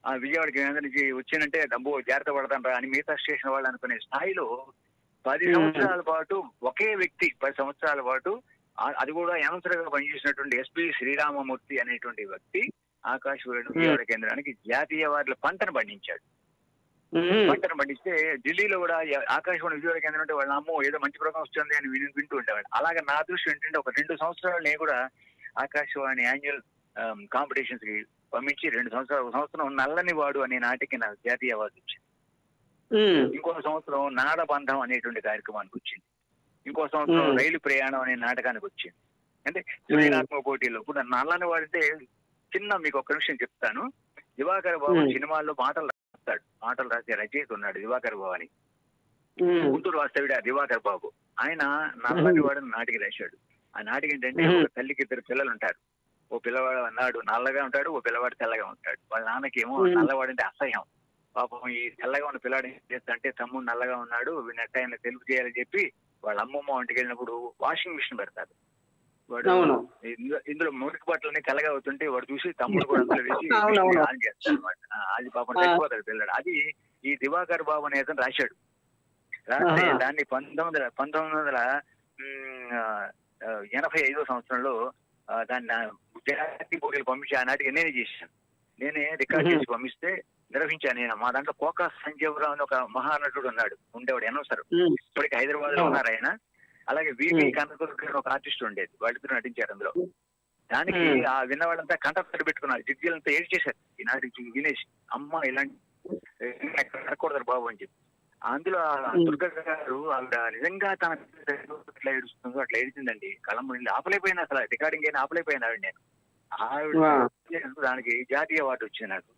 విజయవాడ కేంద్రం నుంచి వచ్చినంటే డబ్బు జాగ్రత్త పడతాను రా అని మిగతా స్టేషన్ వాళ్ళు అనుకునే స్థాయిలో పది. సంవత్సరాల పాటు ఒకే వ్యక్తి పది సంవత్సరాల పాటు అది కూడా అనౌన్సర్గా పనిచేసినటువంటి ఎస్పి శ్రీరామమూర్తి అనేటువంటి వ్యక్తి ఆకాశవాణి విజయవాడ కేంద్రానికి జాతీయ అవార్డుల పంటను పండించాడు. పంటను పండిస్తే ఢిల్లీలో కూడా ఆకాశవాణి విజయవాడ కేంద్రం అంటే వాళ్ళ అమ్మో ఏదో మంచి ప్రోగ్రామ్ వస్తుంది అని విని వింటూ ఉండేవాడు. అలాగే నా దృష్టి ఏంటంటే ఒక రెండు సంవత్సరాలు నేను కూడా ఆకాశవాణి యాన్యువల్ కాంపిటీషన్స్కి పంపించి రెండు సంవత్సరాలు ఒక సంవత్సరం నల్లని వాడు అనే నాటికి నాకు జాతీయ అవార్డు వచ్చింది. ఇంకో సంవత్సరం నాడబంధం అనేటువంటి కార్యక్రమానికి వచ్చింది. ఇంకో సంవత్సరం. రైలు ప్రయాణం అనే నాటకానికి వచ్చింది. అంటే సృజనాత్మక పోటీలో ఇప్పుడు నల్లని వాడితే చిన్న మీకు ఒక నిమిషం చెప్తాను. దివాకర్ బాబు. సినిమాల్లో మాటలు రాస్తాడు. మాటలు రాసే రచయిత ఉన్నాడు దివాకర్ బాబు అని. గుంటూరు వాస్తవుడు దివాకర్ బాబు. ఆయన నల్లని వాడని నాటికి రాశాడు. ఆ నాటికి ఏంటంటే. ఒక తల్లికి ఇద్దరు పిల్లలు ఉంటారు. ఓ పిల్లవాడు అన్నాడు నల్లగా ఉంటాడు ఓ పిల్లవాడు తెల్లగా ఉంటాడు. వాళ్ళ నాన్నకి ఏమో Mhm. నల్లవాడు అంటే అసహ్యం. పాపం ఈ తెల్లగా ఉన్న పిల్లాడు ఏం చేస్తా తమ్ముడు నల్లగా ఉన్నాడు నెట్ ఆయన తెలుపు చేయాలని చెప్పి వాళ్ళ అమ్మమ్మ ఇంటికి వెళ్ళినప్పుడు వాషింగ్ మిషన్ పెడతారు వాడు ఇందులో మురికి బట్టలన్నీ తెల్లగా అవుతుంటే వాడు చూసి తమ్ముడు కూడా అందులో వేసి ఆన్ చేస్తాడు అది పాపం ఆ. చచ్చిపోతాడు పిల్లడు. అది ఈ దివాకర్ బాబు అనే అతను రాశాడు. రాస్తే. దాన్ని పంతొమ్మిది వందల పంతొమ్మిది వందల ఎనభై ఐదో సంవత్సరంలో దాన్ని నా జాతీయ పోటీలు పంపించి ఆనాటికి నేనే చేశాను నేనే రికార్డ్. చేసి పంపిస్తే నిర్వహించాను నేను మా దాంట్లో కోకా సంజీవరావు అని ఒక మహానటుడు ఉన్నాడు ఉండేవాడు అనవసరం ఇప్పటికి హైదరాబాద్లో. ఉన్నారు ఆయన అలాగే వివి. కనకదుర్గ ఒక ఆర్టిస్ట్ ఉండేది వాళ్ళిద్దరు నటించారు అందులో దానికి. ఆ విన్నవాడంతా కంట పెట్టుకున్నారు జిడ్జీలంతా ఏడ్ చేశారు ఈనాటి వినేసి అమ్మ ఇలాంటి కట్టకూడదు బాబు అని చెప్పి అందులో. దుర్గ గారు ఆవిడ నిజంగా తన ఎట్లా ఏడుస్తుందో అట్లా ఏడిచిందండి. నీళ్ళు ఆపలేకపోయినా అసలు రికార్డింగ్ అయినా ఆపలేకపోయినా నేను. ఆవిడ దానికి జాతీయ అవార్డు వచ్చింది నాకు.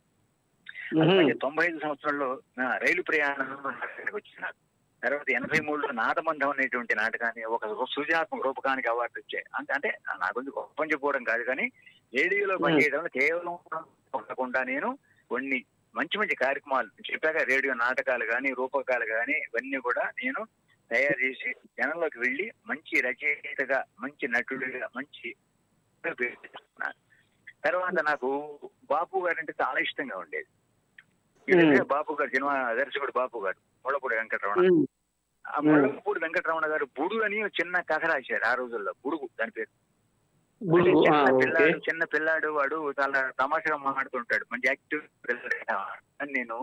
తొంభై ఐదు సంవత్సరంలో నా రైలు ప్రయాణం నాటకానికి వచ్చినాడు తర్వాత ఎనభై మూడులో నాదబంధం అనేటువంటి నాటకాన్ని ఒక సృజనాత్మక రూపకానికి అవార్డు వచ్చాయి అంటే అంటే నా గురించి గొప్పని చెప్పుకోవడం కాదు కానీ రేడియోలో పనిచేయడం కేవలం కాకుండా నేను కొన్ని మంచి మంచి కార్యక్రమాలు చెప్పాక రేడియో నాటకాలు కానీ రూపకాలు కానీ ఇవన్నీ కూడా నేను తయారు చేసి జనంలోకి వెళ్ళి మంచి రచయితగా మంచి నటుడిగా మంచి. తర్వాత నాకు బాపు గారు అంటే చాలా ఇష్టంగా ఉండేది. బాపు గారు సినిమా దర్శకుడు బాపు గారు ముళ్ళపూడి వెంకటరమణ. ఆ ముళ్ళపూడి వెంకటరమణ గారు బుడు అని చిన్న కథ రాశారు ఆ రోజుల్లో బుడుగు దాని పేరు. చిన్న పిల్లాడు చిన్న పిల్లాడు వాడు చాలా తమాషగా మాట్లాడుతుంటాడు. మంచి యాక్టివ్ పిల్లడు అని నేను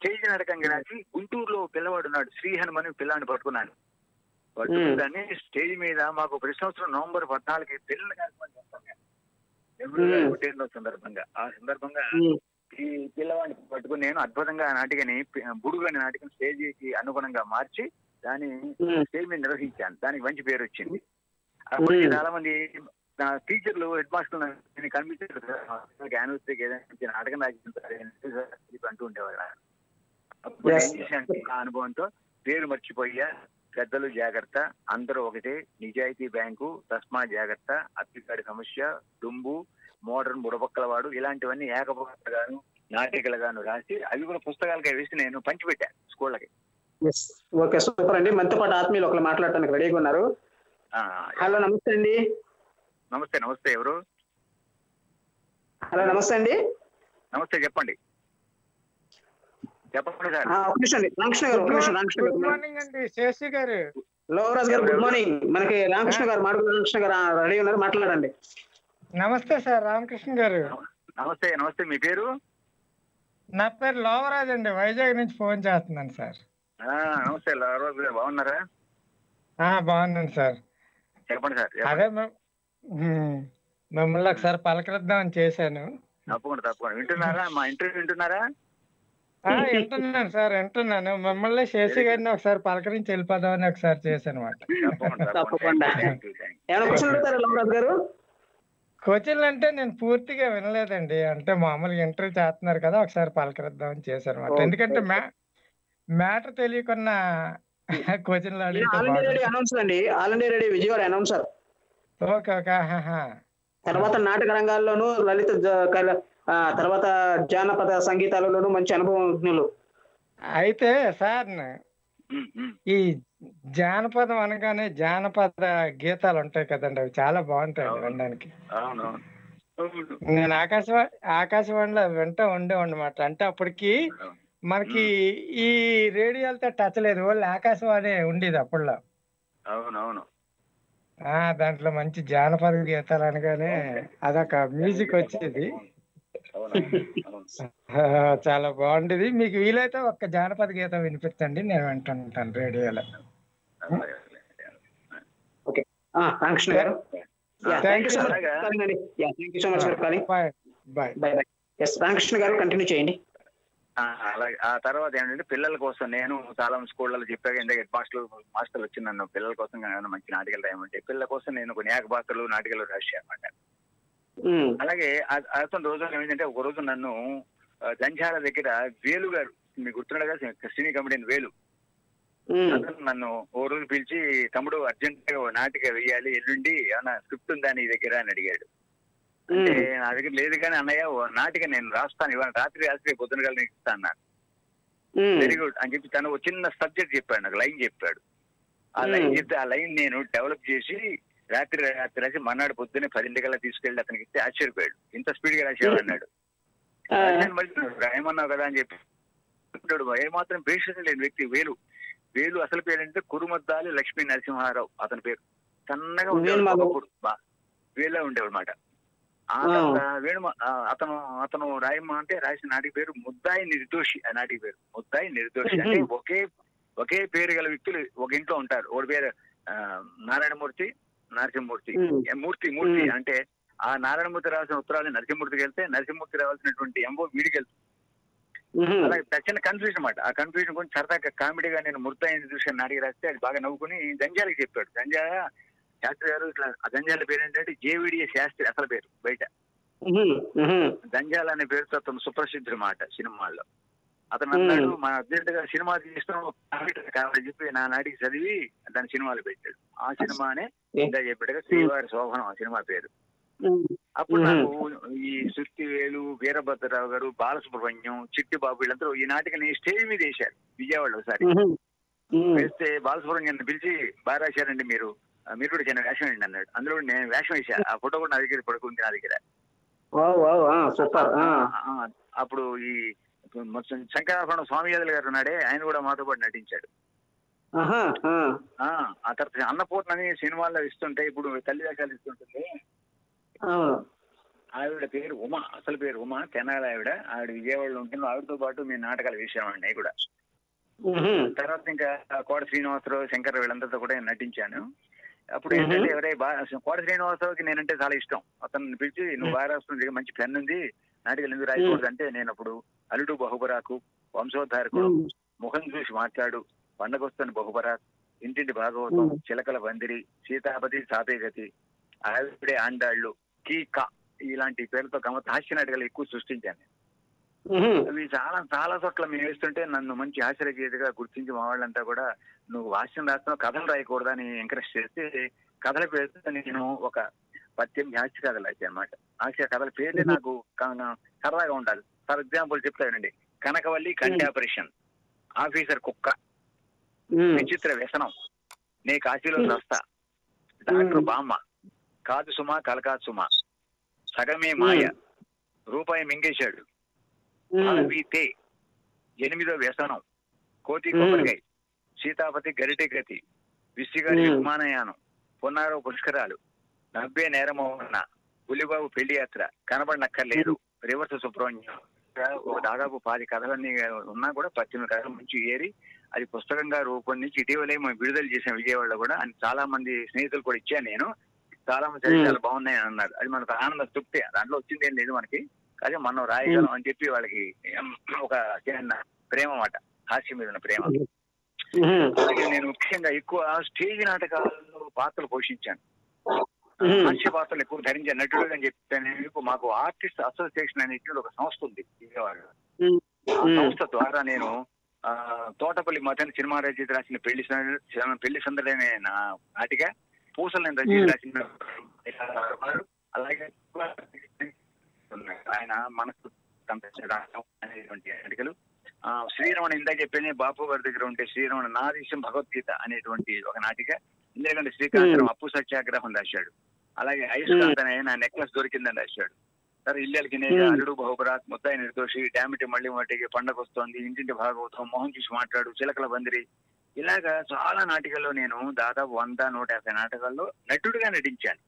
స్టేజ్ నాటకంగా రాసి గుంటూరులో ఓ పిల్లవాడు ఉన్నాడు శ్రీహన్ అని పిల్లాడిని పట్టుకున్నాను పట్టుకుని స్టేజ్ మీద మాకు ప్రతి సంవత్సరం నవంబర్ పద్నాలుగు పిల్లలు కార్యక్రమం చేస్తాం. పుట్టినరోజు సందర్భంగా. ఆ సందర్భంగా ఈ పిల్లవాడిని పట్టుకుని నేను అద్భుతంగా నాటికని పి- బుడుగు అనే నాటికని స్టేజీకి అనుగుణంగా మార్చి దాని స్టేజ్ మీద నిర్వహించాను. దానికి మంచి పేరు వచ్చింది. మ్మ్. చాలా మంది నా టీచర్లు హెడ్ మాస్టర్లు నేను కనిపించారు యానివర్సరీకి ఏదైనా నాటకం రాసింటారు అంటూ ఉండేవారు. అప్పుడు. ఏం చేశాను ఆ అనుభవంతో పేరు మర్చిపోయా పెద్దలు జాగ్రత్త అందరూ ఒకటే నిజాయితీ బ్యాంకు తస్మా జాగ్రత్త అత్తికాడి సమస్య దుంబు మోడర్న్ బుడబక్కలవాడు ఇలాంటివన్నీ ఏకపగాను నాటికలుగాను రాసి అవి కూడా పుస్తకాలుగా వేసి నేను పంచిపెట్టాను స్కూళ్ళకి. ఓకే సూపర్ అండి. మనతో పాటు ఆత్మీయులు ఒకరు మాట్లాడటానికి రెడీగా ఉన్నారు. హలో నమస్తే అండి. నమస్తే నమస్తే ఎవరు? హలో నమస్తే అండి. నమస్తే చెప్పండి. చెప్పండి sir. Ramakrishna garu good morning అండి. శేషి గారు. లోవరాజ్ గారు గుడ్ మార్నింగ్ మనకి రామకృష్ణ గారు మాడుగుల రామకృష్ణ గారు రెడీ ఉన్నారు. మాట్లాడండి. నమస్తే సార్ రామకృష్ణ గారు. నమస్తే నమస్తే. మీ పేరు? నా పేరు లోవరాజ్ అండి. వైజాగ్ నుంచి ఫోన్ చేస్తున్నాను సార్. ఆ, నమస్తే రోజు గారు. బాగున్నారా? ఆ, బాగున్నాను సార్. చెప్పండి సార్. అదే. మిమ్మల్ని ఒకసారి పలకరిద్దామని చేశాను. తప్పకుండా తప్పకుండా. వింటున్నారా? మా ఇంటర్వ్యూ వింటున్నారా? వింటున్నాను సార్ వింటున్నాను. మిమ్మల్ని శేషి గారిని ఒకసారి పలకరించి వెళ్ళిపోదామని ఒకసారి చేశాను అనమాట తప్పకుండా. గారు? కోచింగ్లు అంటే నేను పూర్తిగా వినలేదండి. అంటే మామూలుగా ఇంటర్వ్యూ చేస్తున్నారు కదా ఒకసారి పలకరిద్దామని చేశాను అనమాట. ఎందుకంటే మ్యా మ్యాటర్ తెలియకున్న. రెడీ అనౌన్సర్ అండి. All India radio Vijayawada announcer. Okay okay. తర్వాత నాటక రంగాల్లోనూ లలిత ఆ, తర్వాత జానపద సంగీతాలలోనూ మంచి అనుభవజ్ఞులు. అయితే సార్. ఈ జానపదం అనగానే జానపద గీతాలు ఉంటాయి కదండి అవి చాలా బాగుంటాయి. వినడానికి. నేను ఆకాశవాణి ఆకాశవాణిలో వింటూ ఉండేవాడినమాట. అంటే అప్పటికి. మనకి ఈ రేడియోలతో టచ్ లేదు ఓన్లీ ఆకాశవాణి ఉండేది అప్పుడులో అవును అవును ఆ దాంట్లో మంచి జానపద గీతాలు అనగానే అదొక మ్యూజిక్ వచ్చేది. చాలా బాగుండేది. మీకు వీలైతే ఒక్క జానపద గీతం వినిపించండి నేను వింటుంటాను రేడియోలో. ఓకే. రామకృష్ణ గారు. రామకృష్ణ కంటిన్యూ చేయండి. ఆ, అలాగే ఆ తర్వాత ఏంటంటే పిల్లల కోసం నేను చాలా స్కూళ్ళలో చెప్పాక ఇందాక హెడ్ మాస్టర్ మాస్టర్లు వచ్చి నన్ను పిల్లల కోసం మంచి నాటికలు రాయమంటే పిల్లల కోసం నేను కొన్ని ఏకపాత్రలు నాటికలు రాశాను అనమాట అలాగే అతను రోజు ఏమైందంటే ఒక రోజు నన్ను జంధ్యాల దగ్గర వేలు గారు మీకు గుర్తున్నాడు కదా సినీ కమిడియన్ వేలు. అతను నన్ను ఓ రోజు పిలిచి తమ్ముడు అర్జెంట్గా నాటిక వేయాలి ఎల్లుండి ఏమన్నా స్క్రిప్ట్ ఉందా నీ దగ్గర? అని అడిగాడు. అంటే నా దగ్గర లేదు కానీ అన్నయ్య ఓ నాటిక నేను రాస్తాను ఇవాళ రాత్రి రాత్రి పొద్దున నీకు ఇస్తాను ఉమ్, వెరీ గుడ్ అని చెప్పి తను ఒక చిన్న సబ్జెక్ట్ చెప్పాడు నాకు లైన్ చెప్పాడు. ఆ లైన్. చెప్తే ఆ లైన్ నేను డెవలప్ చేసి రాత్రి రాత్రి రాసి మన్నాడు పొద్దున్నే పదింటికల్లా తీసుకెళ్ళి అతనికి ఇస్తే ఆశ్చర్యపోయాడు. ఇంత స్పీడ్గా రాసేవా అన్నాడు. ఆ, నేను మళ్ళీ రాయమన్నావు కదా అని చెప్పి. ఏమాత్రం పేషెన్స్ లేని వ్యక్తి వేలు. వేలు అసలు పేరంటే కురుమద్దాలి లక్ష్మీ నరసింహారావు అతని పేరు. సన్నగా ఉండేవాడు వేలులా ఉండేవాడు. తర్వాత వేణు అతను అతను రాయమ్మ అంటే రాసిన నాటిక పేరు ముద్దాయి నిర్దోషి ఆ నాటిక పేరు. ముద్దాయి నిర్దోషి. అంటే. ఒకే ఒకే పేరు గల వ్యక్తులు ఒక ఇంట్లో ఉంటారు. ఒకటి పేరు నారాయణమూర్తి నరసింహమూర్తి. మూర్తి మూర్తి. అంటే ఆ నారాయణమూర్తి రాసిన ఉత్తరాలు నరసింహమూర్తికి వెళ్తే నరసింహమూర్తి రావాల్సినటువంటి ఎంబో వీడికి వెళ్తే. ఉమ్, అలా చిన్న కన్ఫ్యూజన్ అన్నమాట ఆ కన్ఫ్యూజన్ కొంచెం సరదాగా కామెడీగా నేను ముర్తాయిని చూసి నాడికి రాస్తే అది బాగా నవ్వుకుని జంజాలకి చెప్పాడు. జంజాల శాస్త్రి గారు ఇట్లా ఆ జంజాల పేరు ఏంటంటే జేవిడియ శాస్త్రి అసలు పేరు బయట. జంజాల అనే పేరుతో అతను సుప్రసిద్ధుడు మాట సినిమాల్లో. అతను. అన్నాడు మా అర్జెంట్గా సినిమా తీస్తాం కావాలని చెప్పి నా నాటికి చదివి దాని సినిమాలు పెట్టాడు. ఆ సినిమానే. ఇందా చెప్పాడుగా శ్రీవారి శోభనం ఆ సినిమా పేరు. అప్పుడు. నాకు ఈ సుత్తివేలు వీరభద్రరావు గారు బాలసుబ్రహ్మణ్యం చిట్టి బాబు వీళ్ళందరూ ఈ నాటికని స్టేజ్ మీద వేశారు విజయవాడలో ఒకసారి. వేస్తే బాలసుబ్రహ్మణ్యాన్ని పిలిచి బాగా రాశారండి మీరు మీరు కూడా చిన్న వేషం వేయండి అన్నాడు. అందులో నేను వేషం వేసా ఆ ఫోటో కూడా నా దగ్గర పడుకుంది నా దగ్గర. అప్పుడు ఈ శంకరాభరణ స్వామి యాదవ్ గారు ఉన్నాడే ఆయన కూడా మాతో పాటు నటించాడు. ఆ, తర్వాత అన్నపూర్ణని సినిమాల్లో ఇస్తుంటే ఇప్పుడు తల్లి రకాలు ఇస్తుంటుంది. ఆవిడ పేరు ఉమ అసలు పేరు ఉమ తెనాలి ఆవిడ. ఆవిడ విజయవాడలో ఉంటుంది ఆవిడతో పాటు మేము నాటకాలు అవి కూడా. తర్వాత ఇంకా కోట శ్రీనివాసరావు శంకర్ వీళ్ళందరితో కూడా నేను అప్పుడు. ఏంటంటే ఎవరే బా కోట శ్రీనివాసరావుకి నేనంటే చాలా ఇష్టం. అతన్ని పిలిచి నువ్వు బాగా రాస్తుంది మంచి పెన్ ఉంది నాటికలు ఎందుకు రాయకూడదు అంటే నేను అప్పుడు అల్లుడు బహుబరాకు వంశోద్ధారకుడు ముఖం చూసి మాట్లాడు పండగొస్తున్న బహుబరా ఇంటింటి భాగవతం. చిలకల వందిరి సీతాపతి సాపేగతి ఆవిడే ఆండాళ్ళు కీ కా ఇలాంటి పేర్లతో గమత హాస్య నాటకాలు ఎక్కువ సృష్టించాను. అవి చాలా చాలా చోట్ల మేము వేస్తుంటే నన్ను మంచి ఆశ్చర్యగీతగా గుర్తించి మా వాళ్ళంతా కూడా నువ్వు వాస్యం రాస్తున్నావు కథలు రాయకూడదని ఎంకరేజ్ చేస్తే కథలకు వేస్తే నేను ఒక పద్దెనిమిది హాస్య కథలు అయితే అనమాట హాస్య కథల పేర్లే నాకు సరదాగా ఉండాలి. ఫర్ ఎగ్జాంపుల్ చెప్తానండి కనకవల్లి కంటి ఆపరేషన్. ఆఫీసర్ కుక్క. విచిత్ర వ్యసనం. నే కాశీలో వస్తా డాక్టర్ బామ్మ. కాదు సుమా కలకాదు సుమా. సగమే మాయ. రూపాయి మింగేశాడు. ఉమ్. ఆల్వీతే ఎనిమిదో వ్యసనం. కోతి మ్మ్. కొబ్బరికాయ. సీతాపతి గరిటె గతి. విసిగారి. విమానయానం. పొన్నారో పుష్కరాలు. నవ్వే నేరమోహన పులిబాబు పెళ్ళి యాత్ర కనబడనక్కర్లేదు. రివర్స్ సుబ్రహ్మణ్యం. దాదాపు పాది కథలన్నీ ఉన్నా కూడా పద్దెనిమిది కథల నుంచి ఏరి అది పుస్తకంగా రూపొందించి ఇటీవలే మేము విడుదల చేసాం విజయవాడలో కూడా అని చాలా మంది స్నేహితులు కూడా ఇచ్చాను నేను. చాలా మంది. చాలా బాగున్నాయి అని అన్నారు. అది మనకు ఆనంద తృప్తి. దాంట్లో వచ్చింది ఏం లేదు మనకి. అదే మనం రాయగలం అని చెప్పి వాళ్ళకి ఒక చిన్న ప్రేమ మాట హాస్యం మీద ఉన్న ప్రేమ. అలాగే నేను ముఖ్యంగా ఎక్కువ స్టేజ్ నాటకాల్లో పాత్రలు పోషించాను. హాస్య పాత్రలు ఎక్కువ ధరించే నటుడు అని చెప్పి మాకు ఆర్టిస్ట్ అసోసియేషన్ అనేటువంటి ఒక సంస్థ ఉంది విజయవాడలో ఉమ్. ఆ. సంస్థ ద్వారా నేను తోటపల్లి మతన్ సినిమా రచయిత రాసిన పెళ్ళి పెళ్ళి సందడి అనే నా నాటిక పూసలు నేను రచయిత. రాసిన అలాగే ఆయన మనసు అనేటువంటి నాటికలు ఆ, శ్రీరమణ ఇందాక చెప్పిన బాపు గారి దగ్గర ఉంటే శ్రీరమణ నా దేశం భగవద్గీత అనేటువంటి ఒక నాటిక ఎందుకంటే శ్రీకాంతరం అప్పు సత్యాగ్రహం రాశాడు. అలాగే ఐస్కాంత్ అనే నా నెక్లెస్ దొరికిందని రాశాడు. సరే ఇల్లెలకి నేను. అల్లుడు బహుబరాత్ ముత్తాయి నిర్దోషి డామిటి మళ్ళీ మట్టికి పండగ వస్తోంది ఇంటింటి భాగవతం మొహం చూసి మాట్లాడు చిలకల బందిరి. ఇలాగా చాలా నాటికల్లో నేను దాదాపు వంద నూట యాభై నాటకాల్లో నటుడిగా నటించాను.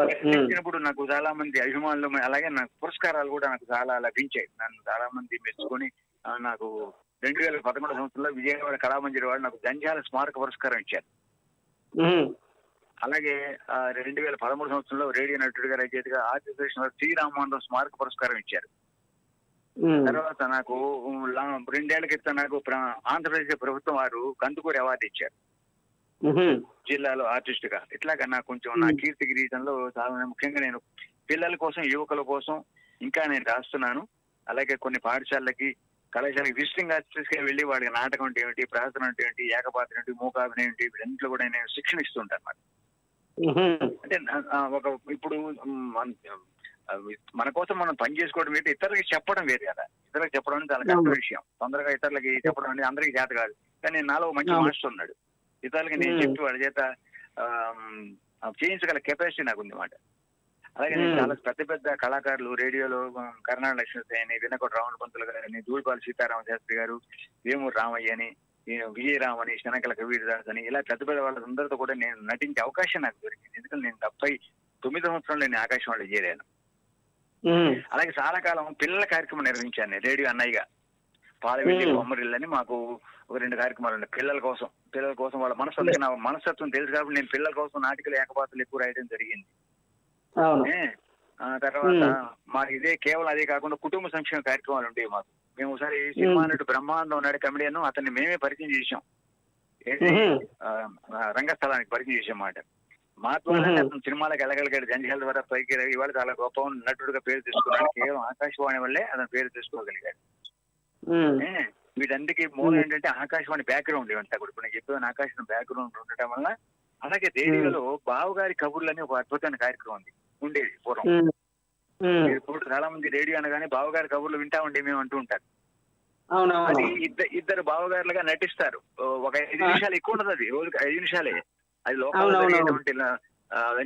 నటించినప్పుడు నాకు చాలా మంది అభిమానులు అలాగే నాకు పురస్కారాలు కూడా నాకు చాలా లభించాయి. నన్ను చాలా మంది మెచ్చుకొని నాకు రెండు వేల పదకొండు సంవత్సరంలో విజయవాడ కళామంజరి వాడు నాకు జంజాల స్మారక పురస్కారం ఇచ్చారు. అలాగే రెండు వేల పదమూడు సంవత్సరంలో రేడియో నటుడిగా రచయితగా ఆంధ్రప్రదేశ్ శ్రీరామోహన్ స్మారక పురస్కారం ఇచ్చారు. తర్వాత నాకు రెండేళ్ళ క్రితం నాకు ప్ర- ఆంధ్రప్రదేశ్ ప్రభుత్వం వారు కందుకూరి అవార్డు ఇచ్చారు. జిల్లాలో ఆర్టిస్ట్గా ఇట్లాగా నాకు కొంచెం నా. కీర్తి గిరీటంలో చాలా ముఖ్యంగా నేను పిల్లల కోసం యువకుల కోసం ఇంకా నేను రాస్తున్నాను అలాగే కొన్ని పాఠశాలలకి కళాశాలకి విజిటింగ్ ఆర్టిస్ట్గా వెళ్ళి వాడికి నాటకం అంటే ఏమిటి ప్రార్థన అంటే ఏంటి ఏకపాత్ర ఏంటి మూకాభినయం ఏంటి వీటన్నింటిలో కూడా నేను శిక్షణ ఇస్తుంటాను అన్నమాట. అంటే ఒక ఇప్పుడు మన- కోసం మనం పని చేసుకోవడం ఏంటి ఇతరులకి చెప్పడం వేరు కదా ఇతరులకు చెప్పడం అనేది చాలా అవును. విషయం తొందరగా ఇతరులకి చెప్పడం అనేది అందరికీ చేత కాదు కానీ నాలో మంచి. మాస్టర్ ఉన్నాడు ఇతరులకి నేను. చెప్పి వాళ్ళ చేత చేయించగల కెపాసిటీ నాకు ఉంది మాట అలాగే. చాలా పెద్ద పెద్ద కళాకారులు రేడియోలో కర్ణాడ లక్ష్మీ అని వినకొండ రావణ పంతులు గారని దూడిపాల సీతారామ శాస్త్రి గారు వేమూరు రామయ్య అని విజయరామ్ అని శనకల కబీర్దాస్ అని ఇలా పెద్ద పెద్ద వాళ్ళందరితో కూడా నేను నటించే అవకాశం నాకు దొరికింది ఎందుకంటే నేను డెబ్బై తొమ్మిది సంవత్సరంలో నేను ఆకాశవాణిలో చేరాను. అలాగే చాలా కాలం పిల్లల కార్యక్రమం నిర్వహించాను రేడియో అన్నయ్యగా పాలవెల్లి మ్మ్. బొమ్మరిల్లని మాకు ఒక రెండు కార్యక్రమాలు ఉన్నాయి పిల్లల కోసం పిల్లల కోసం వాళ్ళ మనసు అందుకే నా మనస్తత్వం తెలుసు కాబట్టి నేను పిల్లల కోసం నాటికలు ఏకపాత్రలు ఎక్కువ రాయడం జరిగింది తర్వాత. మాకు ఇదే కేవలం అదే కాకుండా కుటుంబ సంక్షేమ కార్యక్రమాలు ఉండేవి మాకు. మేము ఒకసారి సినిమా నటుడు బ్రహ్మానందం ఉన్నాడు కమెడియన్ అతన్ని మేమే పరిచయం ఆ, రంగస్థలానికి పరిచయం చేసాం మాట మా ద్వారానే మ్మ్. అతను సినిమాలకు వెళ్ళగలిగాడు జంజాల ద్వారా పైకి ఇవాళ చాలా గొప్ప నటుడుగా పేరు తీసుకున్నాడు కేవలం ఆకాశవాణి వల్లే అతను పేరు తీసుకోగలిగాడు వీటన్నిటికీ మూలం ఏంటంటే ఆకాశవాణి బ్యాక్గ్రౌండ్ ఇవంతా కూడా. ఇప్పుడు నేను చెప్పాను ఆకాశవాణి బ్యాక్గ్రౌండ్ ఉండటం వల్ల అలాగే రేడియోలో బావగారి కబుర్లు అని ఒక అద్భుతమైన కార్యక్రమం ఉంది. ఉండేది పూర్వం. ఇప్పుడు చాలా మంది రేడియో అనగానే బావగారి కబుర్లు వింటా ఉండే మేము అంటూ ఉంటారు. అది ఇద్దరు ఇద్దరు బావగారులుగా నటిస్తారు. ఒక ఐదు. నిమిషాలు ఎక్కువ ఉండదు అది. రోజుకి ఐదు నిమిషాలే. అది అవునవునవును. జరిగేటువంటి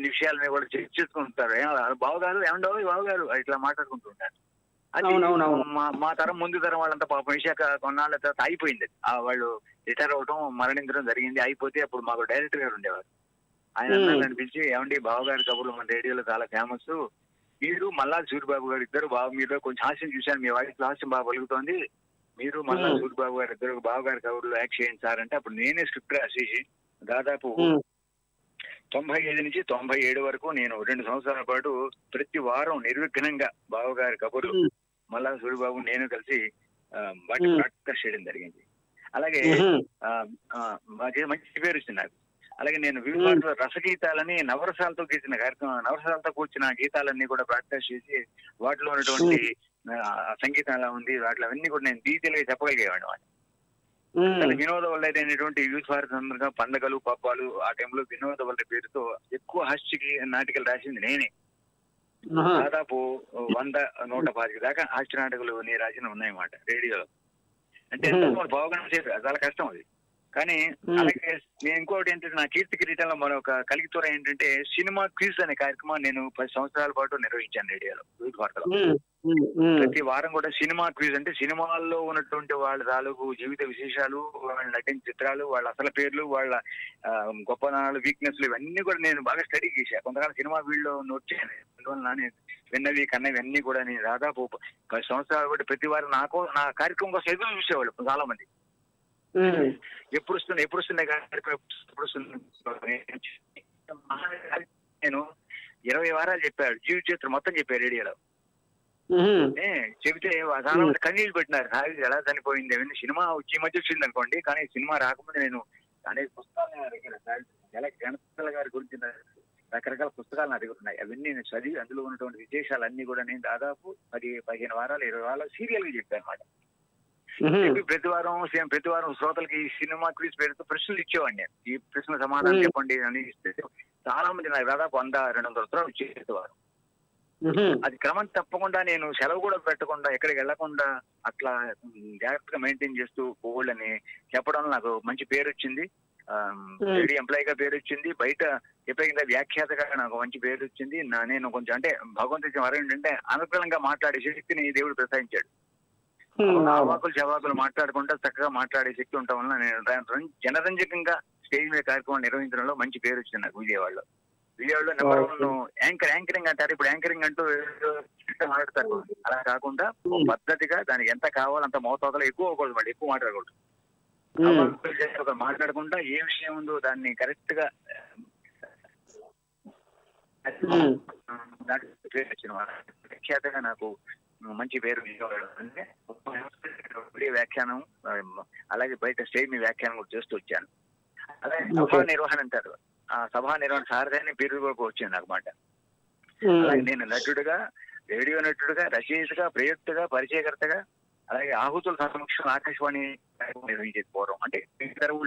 విషయాలని కూడా చర్చిస్తుంటారు ఏ, బావగారు ఏమండో బావగారు ఇట్లా మాట్లాడుకుంటుంటారు అది. మా మా తరం ముందు తరం వాళ్ళంతా పాపం విశాఖ కొన్నాళ్ళ తర్వాత అయిపోయింది. వాళ్ళు రిటైర్ అవడం మరణించడం జరిగింది. అయిపోతే అప్పుడు మాకు డైరెక్టర్ గారు ఉండేవారు. ఆయన అనిపించి ఏమండి బావగారి కబుర్లు మన రేడియోలో చాలా ఫేమస్ మీరు మల్లా సూరిబాబు గారు ఇద్దరు బాబు మీలో కొంచెం హాస్యం చూశాను. మీ వాయిస్ హాస్యం బాగా పలుకుతోంది. మీరు మల్లా మ్మ్. సూరిబాబు గారు ఇద్దరు బావగారి కబుర్లు యాక్ట్ చేయండి సార్ అంటే అప్పుడు నేనే స్క్రిప్ట్ రాసి దాదాపు. తొంభై ఐదు నుంచి తొంభై ఏడు వరకు నేను రెండు సంవత్సరాల పాటు ప్రతి వారం నిర్విఘ్నంగా బావగారి కబుర్లు మల్లా సూరిబాబు నేను కలిసి మ్మ్. ప్రాక్టీస్ చేయడం జరిగింది అలాగే మాకే మంచి పేరు వచ్చింది నాకు అలాగే నేను. వివిధ రసగీతాలని నవరసాలతో గీసిన కార్యక్రమం నవరసాలతో కూర్చిన గీతాలన్నీ కూడా ప్రాక్టీస్ చేసి వాటిలో ఉన్నటువంటి సంగీతం ఎలా ఉంది వాటిలో అవన్నీ కూడా నేను డీటెయిల్గా చెప్పగలిగేవాడిని వాడిని. వినోద వల్ల యూత్ భారత్ సందర్భంగా పండగలు పబ్బాలు ఆ టైంలో వినోద వల్ల పేరుతో ఎక్కువ హాస్యకి నాటికలు రాసింది నేనే దాదాపు వంద నూట పాతిక దాకా హాస్య నాటకాలు నీ రాసిన ఉన్నాయన్నమాట రేడియోలో. అంటే చేసి చాలా కష్టం అది. కానీ Hmm. అలాగే నేను ఇంకోటి ఏంటంటే నా కీర్తి కిరీటంలో మరొక కలిగితూర ఏంటంటే సినిమా క్విజ్ అనే కార్యక్రమం నేను పది సంవత్సరాల పాటు నిర్వహించాను రేడియోలో వార్తలో. ఉమ్, ఉమ్, ప్రతి వారం కూడా సినిమా క్విజ్ అంటే సినిమాల్లో ఉన్నటువంటి వాళ్ళ తాలూకు జీవిత విశేషాలు వాళ్ళ నటించిన చిత్రాలు వాళ్ళ అసలు పేర్లు వాళ్ళ ఆ, గొప్పతనాలు వీక్నెస్లు ఇవన్నీ కూడా నేను బాగా స్టడీ చేశాను కొంతకాలం సినిమా ఫీల్డ్ వచ్చాను అందువల్ల నేను విన్నవి కన్నవి అన్ని కూడా నేను దాదాపు పది సంవత్సరాలు కూడా ప్రతి వారం నాకు నా కార్యక్రమం కోసం ఎదురు చూసేవాళ్ళు చాలా మంది. ఎప్పుడు వస్తుంది ఎప్పుడు కార్యక్రమం ఎప్పుడు వస్తుంది? నేను ఇరవై వారాలు చెప్పాడు జీవిత చరిత్ర మొత్తం చెప్పారు రేడియోలో. చెబితే చాలా కన్నీళ్ళు పెట్టినారు. సాయి ఎలా చనిపోయింది అవన్నీ సినిమా వచ్చి మధ్య వచ్చింది అనుకోండి కానీ సినిమా రాకముందు నేను అనేక పుస్తకాలు ఎలా గణపతుల గారి గురించి రకరకాల పుస్తకాలు నా దగ్గర ఉన్నాయి. అవన్నీ నేను చదివి అందులో ఉన్నటువంటి విశేషాలు అన్ని కూడా నేను దాదాపు పది పదిహేను వారాలు ఇరవై వారాలు సీరియల్గా చెప్పాను అనమాట చెప్పి ప్రతి వారం ప్రతి వారం శ్రోతలకి ఈ సినిమా క్విజ్ పేరుతో ప్రశ్నలు ఇచ్చేవాడిని. ఈ ప్రశ్న సమాధానం. చెప్పండి అని చాలా మంది నాకు దాదాపు వంద రెండు వందల ఉత్తరాలు ఇచ్చేసేవారు. అది క్రమం తప్పకుండా నేను సెలవు కూడా పెట్టకుండా ఎక్కడికి వెళ్ళకుండా అట్లా జాగ్రత్తగా మెయింటైన్ చేస్తూ పోవాలని చెప్పడం నాకు మంచి పేరు వచ్చింది. లేడీ ఎంప్లాయ్గా పేరు వచ్చింది. బయట చెప్పే వ్యాఖ్యాతగా నాకు మంచి పేరు వచ్చింది. నా నేను కొంచెం అంటే భగవంతుడి వరం ఏంటంటే అనుకూలంగా మాట్లాడే శక్తిని దేవుడు ప్రసాదించాడు. అవాకులు జవాకులు మాట్లాడకుండా చక్కగా మాట్లాడే శక్తి ఉండటం వల్ల నేను జనరంజకంగా స్టేజ్ మీద కార్యక్రమం నిర్వహించడంలో మంచి పేరు వచ్చింది నాకు విజయవాడలో. విజయవాడలో నెంబర్ వన్ యాంకర్ యాంకరింగ్ అంటారు. ఇప్పుడు యాంకరింగ్ అంటూ మాట్లాడతారు. అలా కాకుండా పద్ధతిగా దానికి ఎంత కావాలో అంత మోతాదులో ఎక్కువ అవ్వకూడదు మళ్ళీ ఎక్కువ మాట్లాడకూడదు. మాట్లాడకుండా ఏ విషయం ఉందో దాన్ని కరెక్ట్గా దాంట్లో నాకు మంచి పేరు అంటే వ్యాఖ్యానం అలాగే బయట స్టేజ్ మీద వ్యాఖ్యానం కూడా చేస్తూ వచ్చాను. అలాగే సభా. నిర్వహణ అంటారు. ఆ సభా నిర్వహణ సారథి పేరు కూడా వచ్చింది అనమాట అలాగే నేను నటుడుగా రేడియో నటుడుగా రచయితగా ప్రయుక్తగా పరిచయకర్తగా అలాగే ఆహుతుల సమక్షం ఆకాశవాణి నిర్వహించేది పూర్వం అంటే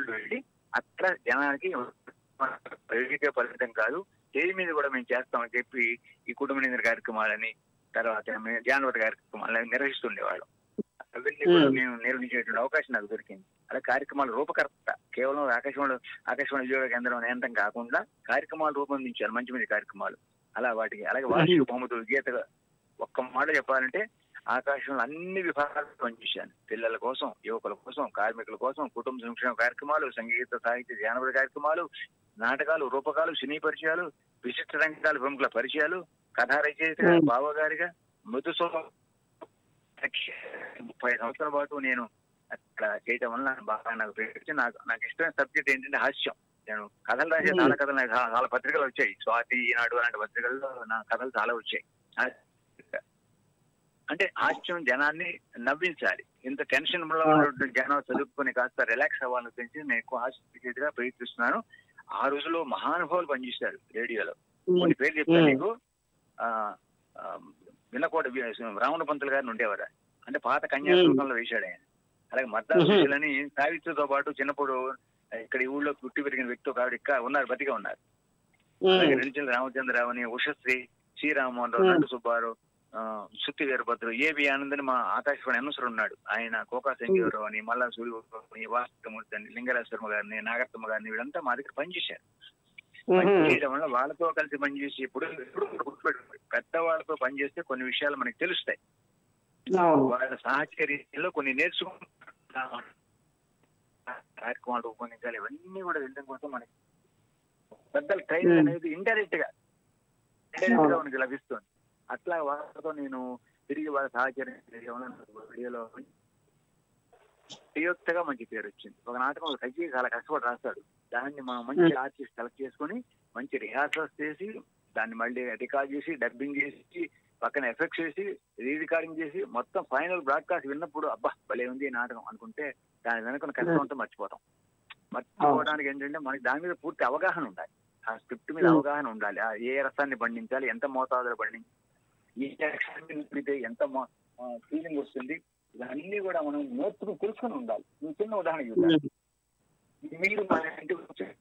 వెళ్ళి అక్కడ జనానికి రేడియోకే పరిమితం కాదు స్టేజ్ మీద కూడా మేము చేస్తామని చెప్పి ఈ కుటుంబ నిందిన కార్యక్రమాలని తర్వాత మేము జానవరి కార్యక్రమాలని నిర్వహిస్తుండేవాళ్ళం. అవన్నీ కూడా. మేము. నిర్వహించేటువంటి అవకాశం నాకు దొరికింది. అలా కార్యక్రమాల రూపకర్త కేవలం ఆకాశవాణి ఆకాశవాణి ఉద్యోగ కేంద్రం అనేంతం కాకుండా కార్యక్రమాలు రూపొందించారు మంచి మంచి కార్యక్రమాలు. అలా వాటికి అలాగే వార్షిక బహుమతులు గీత ఒక్క మాట చెప్పాలంటే ఆకాశంలో అన్ని విభాగాలు పనిచేశాను పిల్లల కోసం యువకుల కోసం కార్మికుల కోసం కుటుంబ సంక్షేమ కార్యక్రమాలు సంగీత సాహిత్య జానపద కార్యక్రమాలు నాటకాలు రూపకాలు సినీ పరిచయాలు విశిష్ట రంగాల ప్రముఖుల పరిచయాలు కథా రచయితగా. బావగారిగా మృదుసో ముప్పై సంవత్సరాల పాటు నేను అక్కడ చేయటం వల్ల బాగా నాకు పేరు నాకు నాకు ఇష్టమైన సబ్జెక్ట్ ఏంటంటే హాస్యం నేను కథలు రాసే. చాలా కథలు నాకు చాలా పత్రికలు వచ్చాయి స్వాతి ఈనాడు అలాంటి పత్రికల్లో నా కథలు చాలా వచ్చాయి అంటే హాస్యం జనాన్ని నవ్వించాలి. ఇంత టెన్షన్లో ఉన్నటువంటి జనం చదువుకొని కాస్త రిలాక్స్ అవ్వాలని పెంచి నేను ఎక్కువ హాస్యం ప్రయత్నిస్తున్నాను. ఆ రోజులో మహానుభావులు పనిచేశారు రేడియోలో. కొన్ని పేర్లు చెప్తాను. నీకు వినకోట రావణ పంతులు గారిని ఉండేవారు. అంటే పాత కన్యాశుల్కంలో వేశాడు ఆయన. అలాగే మద్దా. సుశీలని సావిత్రితో పాటు చిన్నప్పుడు ఇక్కడ ఈ ఊళ్ళో పుట్టి పెరిగిన వ్యక్తి ఆవిడ ఇక్కడ ఉన్నారు బతిగా ఉన్నారు. రెంచెల రామచంద్రరావు అని ఉషశ్రీ శ్రీరామోహన్ రావు సుబ్బారావు సుత్తి వీరభద్రు ఏబి ఆనంద్ అని మా ఆకాశవాణి అనవసరం ఉన్నాడు. ఆయన కోకా సంజీవరావు అని మల్లా సూర్య వాస్తమూర్తి అని లింగరాజశర్మ గారిని నాగరత్మ గారిని వీళ్ళంతా మా దగ్గర పనిచేశారు. పనిచేయడం వల్ల వాళ్ళతో కలిసి పనిచేసి ఇప్పుడు ఇప్పుడు పెద్ద వాళ్ళతో పనిచేస్తే కొన్ని విషయాలు మనకి తెలుస్తాయి. వాళ్ళ సాహచర్యంలో కొన్ని నేర్చుకుంటాం కార్యక్రమాలు రూపొందించాలి ఇవన్నీ కూడా వెళ్ళడం కోసం మనకి పెద్దల టైం Hmm. అనేది ఇండైరెక్ట్గా ఇండైరెక్ట్గా మనకి లభిస్తుంది. అట్లా వాళ్ళతో నేను తిరిగి వాళ్ళ సహచర్యం వీడియోలో ప్రయోక్తగా మంచి పేరు వచ్చింది. ఒక నాటకం ఒక చాలా కష్టపడి రాస్తాడు. దాన్ని మనం మంచి. ఆర్టిస్ట్ సెలెక్ట్ చేసుకొని మంచి రిహార్సల్స్ చేసి దాన్ని మళ్ళీ రికార్డ్ చేసి డబ్బింగ్ చేసి పక్కన ఎఫెక్ట్స్ చేసి రీ రికార్డింగ్ చేసి మొత్తం ఫైనల్ బ్రాడ్కాస్ట్ విన్నప్పుడు అబ్బా భలే ఉంది ఈ నాటకం అనుకుంటే దాని వెనుక కష్టం అంతా మర్చిపోతాం. మర్చిపోవడానికి ఏంటంటే మనకి దాని మీద పూర్తి అవగాహన ఉండాలి. ఆ స్క్రిప్ట్ మీద. అవగాహన ఉండాలి. ఆ ఏ రసాన్ని పండించాలి ఎంత మోతాదులో పండించాలి ఈ అక్షరాన్ని నింపితే ఎంత ఫీలింగ్ వస్తుంది ఇవన్నీ కూడా మనం నేర్చుకుని తెలుసుకుని ఉండాలి. నేను చిన్న ఉదాహరణ మీరు మా ఇంటికి వచ్చారు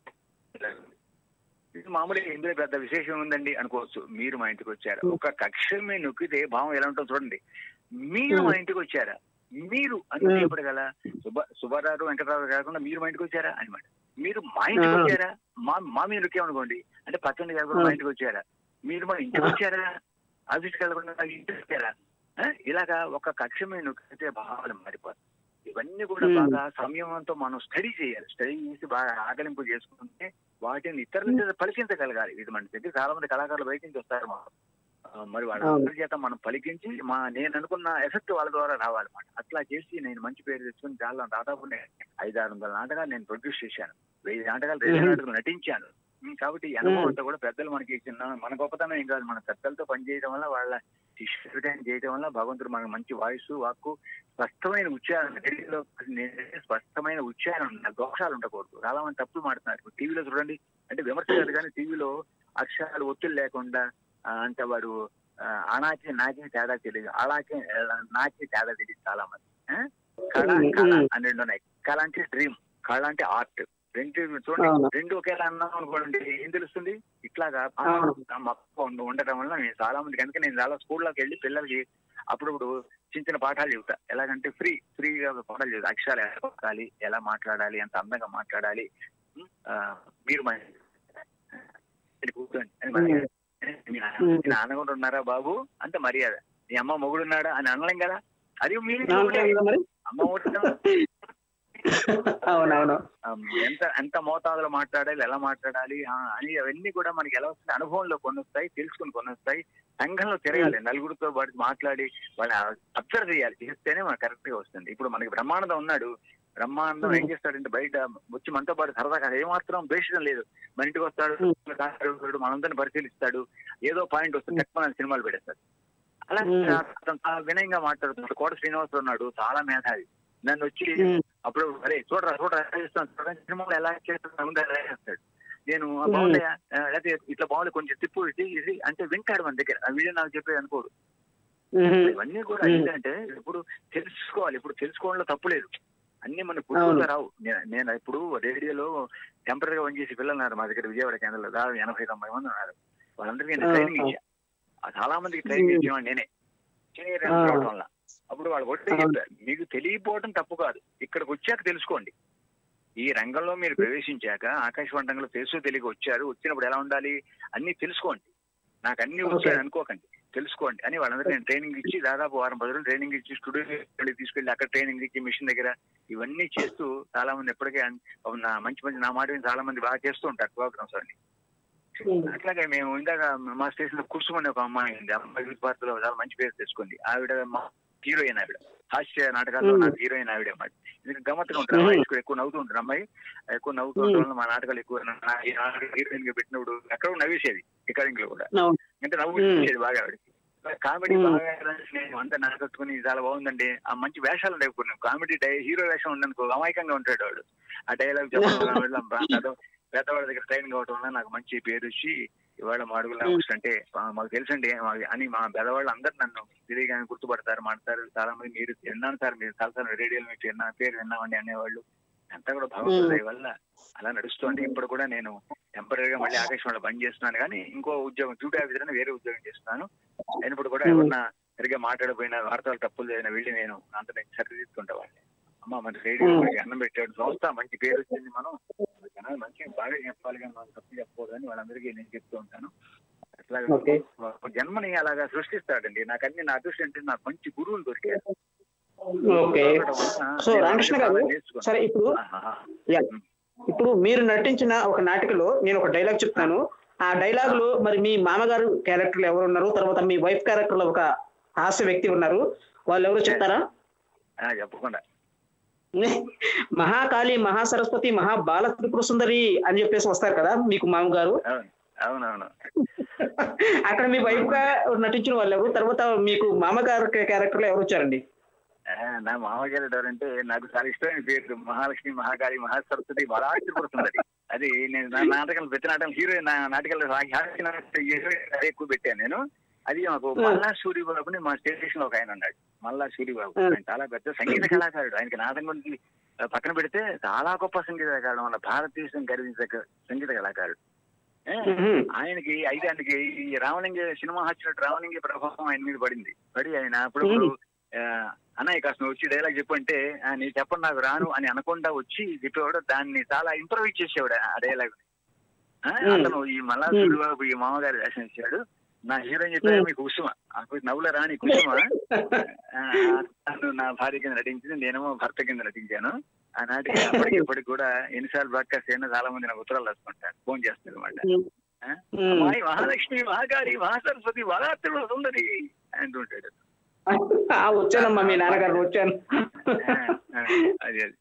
మామూలుగా ఇందులో పెద్ద విశేషం ఉందండి అనుకోవచ్చు. మీరు మా ఇంటికి వచ్చారు. ఒక కక్ష మీద నొక్కితే భావం ఎలా ఉంటుందో చూడండి. మీరు మా ఇంటికి వచ్చారా? మీరు అని. చెప్పడు కదా. సుబ్బ సుబ్బారావు వెంకటరావు కాకుండా మీరు మా ఇంటికి వచ్చారా అనమాట మీరు మా ఇంటికి. వచ్చారా? మా మా మీద నొక్కామనుకోండి. అంటే పక్కన కాకుండా మా. ఇంటికి వచ్చారా? మీరు మా ఇంటికి వచ్చారా? ఆఫీస్కి వెళ్ళకుండా మా ఇంటికి వచ్చారా ఆ? ఇలాగా ఒక కక్ష మీద నొక్కితే భావాలు మారిపోతాయి ఇవన్నీ కూడా. బాగా సంయమంతో మనం స్టడీ చేయాలి. స్టడీ చేసి బాగా ఆకలింపు చేసుకుంటే వాటిని ఇతరుల చేత పలికించగలగాలి. ఇది మన దగ్గర చాలా మంది కళాకారులు బయట నుంచి వస్తారు మరి వాళ్ళ చేత మనం పలికించి మా నేను అనుకున్న ఎఫెక్ట్ వాళ్ళ ద్వారా రావాలన్నమాట. అట్లా చేసి నేను మంచి పేరు తెచ్చుకుని చాలా దాదాపు ఐదు ఆరు వందల నాటకాలు నేను ప్రొడ్యూస్ చేశాను. వెయ్యి నాటకాలు రెండు. నాటకాలు నటించాను. కాబట్టి ఈ అనుభవం అంతా కూడా పెద్దలు మనకి ఇచ్చిన మన గొప్పతనం ఏం కాదు మన పెద్దలతో పనిచేయడం వల్ల వాళ్ళ శిష్యుడని చేయడం వల్ల భగవంతుడు మనకు మంచి వాయిస్ వాక్కు స్పష్టమైన ఉచ్చారణ నేను స్పష్టమైన ఉచ్చారణ ఉండాలి. దోషాలు ఉండకూడదు. చాలా మంది తప్పులు మాడుతున్నారు. టీవీలో చూడండి అంటే విమర్శ కాదు కానీ టీవీలో అక్షరాలు ఒత్తిడి లేకుండా అంటే వాడు ఆ, ఆనాకి నాకి తేడా తెలియదు. అలాకే నాకి తేడా తెలియదు చాలా మంది? కళ కళ అని రెండు ఉన్నాయి కళ అంటే డ్రీమ్ కళ అంటే ఆర్ట్. రెండు చూడండి. రెండు ఒకేలా అన్నాం అనుకోండి ఏం తెలుస్తుంది? ఇట్లాగా మొక్క ఉండ- ఉండటం వల్ల నేను చాలా మందికి అందుకే నేను చాలా స్కూల్లోకి వెళ్ళి పిల్లలకి అప్పుడప్పుడు చిన్న చిన్న పాఠాలు చెబుతా. ఎలాగంటే ఫ్రీ ఫ్రీగా పాఠాలు చెబుతా. అక్షరాలు ఎలా పలకాలి ఎలా మాట్లాడాలి ఎంత అందంగా మాట్లాడాలి మీరు కూర్చోండి. మీ నాన్న- మీ నాన్న కూడా ఉన్నారా బాబు? అంత మర్యాద. మీ అమ్మ మొగుడు ఉన్నాడా అని అనలేం కదా? అది మీరు అమ్మ అవునవును. ఎంత ఎంత మోతాదులో మాట్లాడాలి ఎలా మాట్లాడాలి అని అవన్నీ కూడా మనకి ఎలా వస్తాయి అనుభవంలో కొన్ని వస్తాయి తెలుసుకుని కొన్ని వస్తాయి సంఘంలో తిరగాలి నలుగురితో పాటు మాట్లాడి వాళ్ళని అబ్జర్వ్ చేయాలి చేస్తేనే మనకు కరెక్ట్గా వస్తుంది. ఇప్పుడు మనకి బ్రహ్మానందం ఉన్నాడు. బ్రహ్మానందం ఏం చేస్తాడంటే బయట వచ్చి మనతో పాటు సరదాగా ఏమాత్రం ద్వేషం లేదు. మన ఇంటికి వస్తాడు మనందరిని పరిశీలిస్తాడు ఏదో పాయింట్ వస్తే టెక్నాలజీ సినిమాలు పెడేస్తాడు. అలా వినయంగా మాట్లాడుతున్నాడు. కోట శ్రీనివాసరావు ఉన్నాడు చాలా మేధావి. నన్ను వచ్చి అప్పుడు అరే చూడరా చూడరా చేస్తాను. చూడరా సినిమాలో ఎలా చేస్తాను ఉందా చేస్తాడు. నేను లేకపోతే ఇట్లా బాగుంది కొంచెం తిప్పు ఇది అంటే వింటాడు మన దగ్గర. ఆ వీడియో నాకు చెప్పేది అనుకోడు. ఇవన్నీ కూడా. ఏంటంటే ఇప్పుడు తెలుసుకోవాలి. ఇప్పుడు తెలుసుకోవడంలో తప్పు లేదు. అన్ని మన అవును. పుట్టుకతో రావు. నేను ఇప్పుడు రేడియోలో టెంపరీగా పనిచేసి పిల్లలు ఉన్నారు మా దగ్గర విజయవాడ కేంద్రంలో. దాదాపు ఎనభై తొంభై మంది ఉన్నారు. వాళ్ళందరికీ నేను ట్రైనింగ్. ఇచ్చా చాలా మందికి ట్రైనింగ్. ఇచ్చేవాడిని నేనే. సీనియర్ వల్ల. అప్పుడు వాళ్ళు ఒకటే. చెప్పారు మీకు తెలియపోవడం తప్పు కాదు. ఇక్కడికి వచ్చాక తెలుసుకోండి. ఈ రంగంలో మీరు ప్రవేశించాక ఆకాశవాణి రంగంలో తెలుసు తెలియక వచ్చారు వచ్చినప్పుడు ఎలా ఉండాలి అన్ని తెలుసుకోండి. నాకు అన్ని. వచ్చాయి అనుకోకండి. తెలుసుకోండి. అని వాళ్ళందరూ నేను ట్రైనింగ్ ఇచ్చి దాదాపు వారం పది రోజులు ట్రైనింగ్ ఇచ్చి స్టూడియో తీసుకెళ్ళి అక్కడ ట్రైనింగ్ ఇచ్చి మిషన్ దగ్గర ఇవన్నీ చేస్తూ చాలా మంది ఎప్పటికే మంచి మంచి నా మాట చాలా మంది బాగా చేస్తూ ఉంటారు ప్రోగ్రామ్స్ అన్ని అట్లాగే మేము ఇందాక మా స్టేషన్లో కూర్చుమని ఒక అమ్మాయి ఉంది. అమ్మాయి యూత్ పార్క్లో చాలా మంచి పేరు తెచ్చుకుంది. ఆవిడ మా హీరోయిన్ ఆవిడ. హాస్య నాటకాల్లో. నాకు హీరోయిన్ ఆవిడ అమ్మాయి. ఇది గమ్మత్తుగా మ్మ్. అమ్మాయి ఎక్కువ- నవ్వుతూ ఉంటుంది అమ్మాయి. ఎక్కువ నవ్వుతూ. ఉండడం మా నాటకాలు ఎక్కువ హీరోయిన్గా పెట్టినప్పుడు ఎక్కడో నవ్వేసేది రికార్డింగ్లో కూడా. అంటే నవ్వు బాగా ఆవిడ. కామెడీ. బాగా నేను అంతా నాటకట్టుకుని చాలా బాగుందండి. ఆ మంచి వేషాలు ఉండేవి కొన్ని. కామెడీ డై హీరో వేషం ఉండనుకో అమాయకంగా ఉంటాడు వాడు. ఆ డైలాగ్ చెప్పడం పెద్దవాళ్ళ దగ్గర ట్రైనింగ్ అవడం వల్ల నాకు మంచి పేరు వచ్చి ఇవాళ మాడుగుల రామకృష్ణ అంటే మాకు తెలుసండి మా- అని మా పెద్దవాళ్ళు అందరు నన్ను తిరిగి గుర్తుపడతారు. మాడతారు చాలా మంది మీరు విన్నాను సార్ మీరు చాలా సార్లు రేడియోలో మీకు విన్నా పేరు విన్నామండి అనేవాళ్ళు. అంతా కూడా భగవంతుడి వల్ల అలా నడుస్తుంది. ఇప్పుడు కూడా నేను టెంపరీగా మళ్ళీ ఆకాశవాణిలో పని చేస్తున్నాను కానీ ఇంకో ఉద్యోగం డ్యూటీ ఆఫీసర్ అని వేరే ఉద్యోగం చేస్తున్నాను. అయినప్పుడు కూడా. ఎవరన్నా సరిగ్గా మాట్లాడకపోయినా వార్తలు తప్పులు జరిగిన వెళ్ళి నేను అంత సరిదిద్దుకుంటా వాళ్ళని. అమ్మ మన రేడియో అన్నం పెట్టాడు. సంస్థ మంచి పేరు వచ్చింది మనం. జనాలు మంచిగా బాగా చెప్పాలి కానీ మనం తప్పు చెప్పకూడదని వాళ్ళందరికీ నేను చెప్తూ ఉంటాను. అట్లాగే జన్మని అలాగా సృష్టిస్తాడండి. నాకు అన్ని నా అదృష్టం అంటే నాకు మంచి గురువులు దొరికారు. ఓకే. సో రామకృష్ణ గారు. సరే ఇప్పుడు. ఇప్పుడు మీరు నటించిన ఒక నాటికలో నేను ఒక డైలాగ్ చెప్తాను. ఆ డైలాగ్లో మరి మీ మామగారు క్యారెక్టర్లు ఎవరు ఉన్నారు? తర్వాత మీ వైఫ్ క్యారెక్టర్లో ఒక హాస్య వ్యక్తి ఉన్నారు. వాళ్ళు ఎవరు చెప్తారా? చెప్పకుండా. మహాకాళి మహాసరస్వతి మహా బాల త్రిపుర సుందరి అని చెప్పేసి వస్తారు కదా మీకు మామగారు. అవును. అవునవును. అక్కడ మీ వైఫ్గా నటించిన వాళ్ళు ఎవరు తర్వాత మీకు మామగారు క్యారెక్టర్లో ఎవరు వచ్చారండి? నా మామగారు ఎవరంటే నాకు చాలా ఇష్టమైన పేరు మహాలక్ష్మి మహాకాళి మహాసరస్వతి బలాచిపడుతున్నది అది నేను నా నాటకాలు ప్రతి నాటకం హీరోయిన్ నా నాటకాలు ఎక్కువ పెట్టాను నేను. అది మాకు. మల్లా సూర్యబాబుని మా స్టేషన్లో ఒక ఆయన ఉన్నాడు. మల్లా సూరిబాబు. ఆయన చాలా పెద్ద సంగీత కళాకారుడు. ఆయనకి నాదం గురించి పక్కన పెడితే చాలా గొప్ప సంగీత కళాకారుడు. మన భారతదేశం గర్వించే సంగీత కళాకారుడు. ఆయనకి అయితే ఆయనకి ఈ రావణింగ సినిమా వచ్చినట్టు రావణింగ ప్రభావం ఆయన మీద పడింది. పడి ఆయన అప్పుడప్పుడు ఆ, అన్నయ్య కాస్త నువ్వు వచ్చి డైలాగ్ చెప్పంటే "ఆ, నీ చెప్పండి నాకు రాను అని అనకుండా వచ్చి చెప్పేవాడు. దాన్ని చాలా ఇంప్రూవైజ్ చేసేవాడు ఆ డైలాగ్. అతను ఈ మల్లా. సూరిబాబు ఈ మామగారు వేషం ఇచ్చాడు నా హీరోయిన్ చెప్పారు. మీకు కుసుమ. నవ్వుల రాణి కుసుమ. తను నా భార్య కింద నటించింది నేనేమో భర్త కింద నటించాను. ఆనాటికి అప్పటికి ఇప్పటికి కూడా ఎన్నిసార్లు బ్రాడ్కాస్ట్ అయినా చాలా మంది నాకు ఉత్తరాలు రాసుకుంటారు ఫోన్ చేస్తారు అనమాట మహాలక్ష్మి మహాకారి మహాసరస్వతి మహాత్రుడు సుందరి అంటుంటాడు వచ్చానమ్మా మీ నాన్నగారు వచ్చాను అది అది.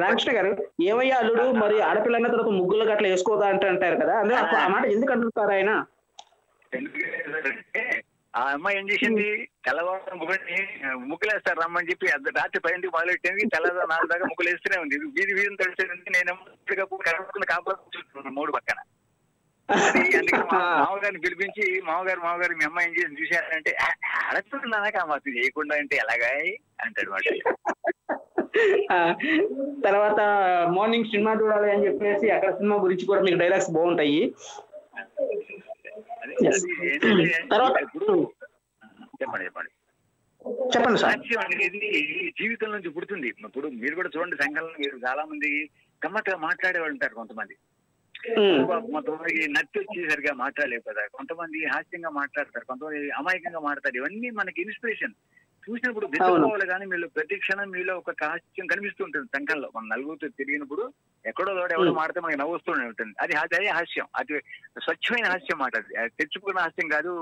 రామకృష్ణ గారు ఏమయ్యా అల్లుడు? మరి ఆడపిల్ల తర్వాత ముగ్గులు గట్ల వేసుకోదా అంటే అంటారు కదా. అందులో ఆ మాట ఎందుకు అంటున్నారు ఆయన? ఆ అమ్మాయి ఏం చేసింది? తెల్లవారు ముగ్గురిని ముగ్గులేస్తారు రమ్మని చెప్పి రాత్రి పైన మొదలెట్టింది తెల్లవారు నాలుగు దాకా ముగ్గులు వేస్తూనే ఉంది. వీధి వీధిని తడిసేది నేనేమో కరెక్ట్ కాపాడుకుంటున్నాను మూడు పక్కన. మామగారిని పిలిపించి మామగారు మామగారు మీ అమ్మాయి ఏం చేసి చూశారంటే అడగతున్నానా కామాత్రి చేయకుండా అంటే ఎలాగా అంటాడు మాట తర్వాత మార్నింగ్ సినిమా చూడాలి అని చెప్పేసి అక్కడ సినిమా గురించి కూడా మీకు డైలాగ్స్ బాగుంటాయి. తర్వాత- చెప్పండి చెప్పండి. చెప్పండి సార్. సాక్ష్యం అనేది జీవితం నుంచి పుడుతుంది. ఇప్పుడు మీరు కూడా చూడండి సంఘంలో మీరు చాలా మంది గమ్మత్తుగా మాట్లాడేవాళ్ళు ఉంటారు కొంతమంది. ఉమ్, కొంతమందికి నచ్చి వచ్చి సరిగా మాట్లాడలేవు కదా కొంతమంది హాస్యంగా మాట్లాడతారు కొంతమంది అమాయకంగా మాట్లాడతారు. ఇవన్నీ మనకి ఇన్స్పిరేషన్. చూసినప్పుడు దిద్దుకోవాలి కానీ మీలో ప్రతి క్షణం మీలో ఒక హాస్యం కనిపిస్తూ ఉంటుంది సంఘంలో మన నలుగురితో తిరిగినప్పుడు ఎక్కడో తోడు ఎవడో మాడితే మనకి నవ్వుస్తూనే ఉంటుంది. అది అదే హాస్యం. అది స్వచ్ఛమైన హాస్యం మాట అది. తెచ్చుకున్న హాస్యం కాదు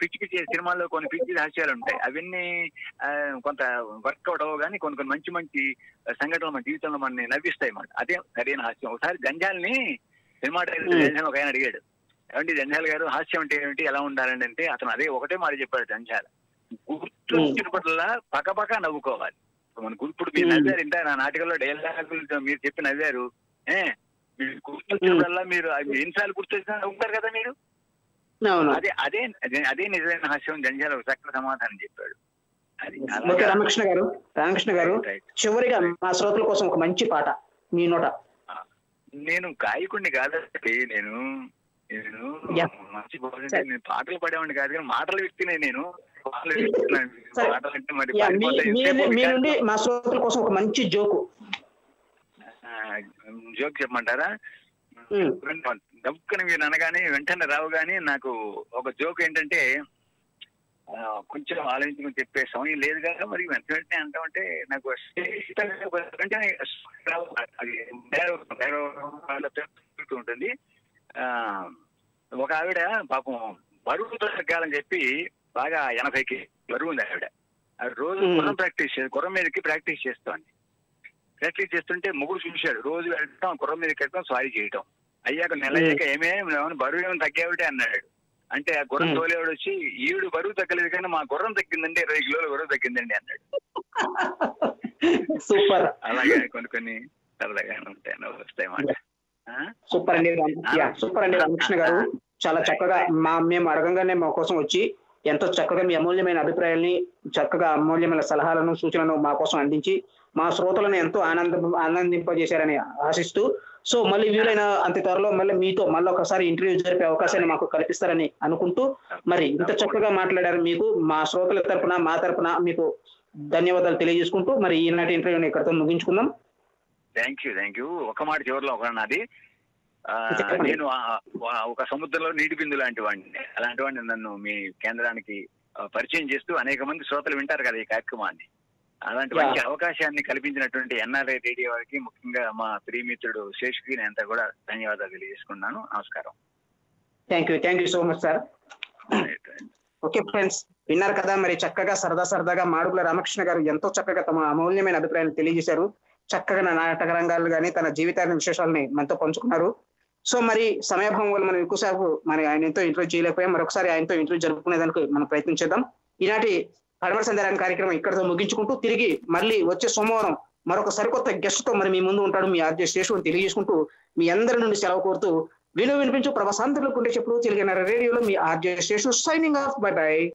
పిచ్చి పిచ్చి సినిమాల్లో కొన్ని పిచ్చి హాస్యాలు ఉంటాయి. అవన్నీ ఆ, కొంత వర్కౌట్ అవ్వవు కానీ కొన్ని కొన్ని మంచి మంచి సంఘటనలు మన జీవితంలో మన నవ్విస్తాయి అన్నమాట అదే సరైన హాస్యం. ఒకసారి జంజాల్ని సినిమా డైరెక్టర్ జంజాల్ ఒక ఆయన అడిగాడు. ఏమంటే జంజాల్ గారు హాస్యం అంటే ఏమిటి? ఎలా ఉండాలండి అంటే అతను అదే ఒకటే మాట చెప్పాడు జంజాల్. గుర్తొచ్చినప్పుడల్లా పక్కపక్క నవ్వుకోవాలి. మన ఇప్పుడు మీరు. నవ్వారు ఇంత నా నాటకంలో డైలాగులు మీరు చెప్పి నవ్వారు ఏ? మీరు గుర్తొచ్చినప్పుడల్లా మీరు ఎన్నిసార్లు గుర్తొచ్చినా నవ్వుతారు కదా మీరు? అదే అదే అదే అదే నిజమైన హాస్యం జంజాల ఒక చక్కటి సమాధానం చెప్పాడు. రామకృష్ణ గారు రామకృష్ణ గారు. చివరిగా మా శ్రోతల కోసం ఒక మంచి పాట మీ నోట. నేను గాయకుడిని కాదంటే నేను నేను. మంచి భోజనం నేను పాటలు పాడేవాడిని కాదు కానీ మాటల వ్యక్తినే నేను. మీ నుండి మా శ్రోతల కోసం ఒక మంచి జోకు. చెప్పమంటారా? ఉమ్, దక్కుని మీరు అనగానే వెంటనే రావు కానీ నాకు ఒక జోక్ ఏంటంటే కొంచెం ఆలోచించుకుని చెప్పే సమయం లేదు కదా మరి వెంట వెంటనే అంటామంటే నాకు. అది డైలాగ్ వాళ్ళ తిరుగుతూ ఉంటుంది. ఆ, ఒక ఆవిడ పాపం బరువు తగ్గాలని చెప్పి బాగా ఎనభైకి బరువు ఉంది ఆవిడ. రోజు. గుర్రం ప్రాక్టీస్ గుర్రం మీదకి ప్రాక్టీస్ చేస్తోంది ప్రాక్టీస్ చేస్తుంటే ముగ్గురు చూశాడు. రోజు వెళ్ళటం గుర్రం మీదకి వెళ్ళటం సారీ చేయటం. అయ్యాక నెల అయ్యాక ఏమేమి బరువు ఏమైనా తగ్గావిటే అన్నాడు. అంటే ఆ గుర్రం. తోలేవాడు వచ్చి ఈవిడ బరువు తగ్గలేదు కానీ మా గుర్రం తగ్గిందండి ఇరవై కిలోల బరువు తగ్గిందండి అన్నాడు. సూపర్. అలాగే కొన్ని కొన్ని సరదాగా ఉంటాయి. వస్తాయి మాట? సూపర్ అండి సూపర్ అండి రామకృష్ణ గారు. చాలా చక్కగా మా మేము అడగంగానే మా కోసం వచ్చి ఎంతో చక్కగా మీ అమూల్యమైన అభిప్రాయాల్ని చక్కగా అమూల్యమైన సలహాలను సూచనలను మా కోసం అందించి మా శ్రోతలను ఎంతో ఆనంద ఆనందింపజేశారని ఆశిస్తూ సో మళ్ళీ వీలైన అంత త్వరలో మళ్ళీ మీతో మళ్ళీ ఒకసారి ఇంటర్వ్యూ జరిపే అవకాశాన్ని మాకు కల్పిస్తారని అనుకుంటూ మరి ఇంత చక్కగా మాట్లాడారు మీకు మా శ్రోతల తరపున మా తరపున మీకు ధన్యవాదాలు తెలియజేసుకుంటూ మరి ఈనాటి ఇంటర్వ్యూని ఇక్కడితో ముగించుకుందాం. థ్యాంక్ యూ థ్యాంక్ యూ ఒక మాట చివరిలో ఒక నాది. నేను ఒక సముద్రంలో నీటి బిందు లాంటి వాడిని. అలాంటి వాడిని నన్ను మీ కేంద్రానికి పరిచయం చేస్తూ అనేక మంది శ్రోతలు వింటారు కదా ఈ కార్యక్రమాన్ని. అలాంటి. మంచి అవకాశాన్ని కల్పించినటువంటి ఎన్ఆర్ఐ రేడియో వారికి ముఖ్యంగా మా ప్రియమిత్రుడు శేషుకి నేను అంతా కూడా ధన్యవాదాలు తెలియజేసుకున్నాను నమస్కారం. Thank you thank you so much sir okay friends విన్నారు కదా మరి చక్కగా సరదా సరదాగా మాడుగుల రామకృష్ణ గారు ఎంతో చక్కగా తమ అమూల్యమైన అభిప్రాయాలు తెలియజేశారు. చక్కగా నాటక రంగాలు కానీ తన జీవితాన్ని విశేషాలని మనతో పంచుకున్నారు. సో మరి సమయభావం వల్ల మనం ఎక్కువసేపు మరి ఆయన ఎంతో ఇంటర్వ్యూ చేయలేకపోయాం. మరొకసారి ఆయనతో ఇంటర్వ్యూ జరుపుకునేదానికి మనం ప్రయత్నం చేద్దాం. ఈనాటి పడమర సందేహాన్ని కార్యక్రమం ఇక్కడతో ముగించుకుంటూ తిరిగి మళ్ళీ వచ్చే సోమవారం మరొక సరికొత్త గెస్ట్తో మరి మీ ముందు ఉంటాడు మీ ఆర్జే శేషుని తెలియజేసుకుంటూ మీ అందరి నుండి సెలవు కోరుతూ విను వినిపించు ప్రభాసాంతరులకు ఉంటే చెప్పుడు తెలిగిన రేడియోలో మీ RJ Seshu signing off bye bye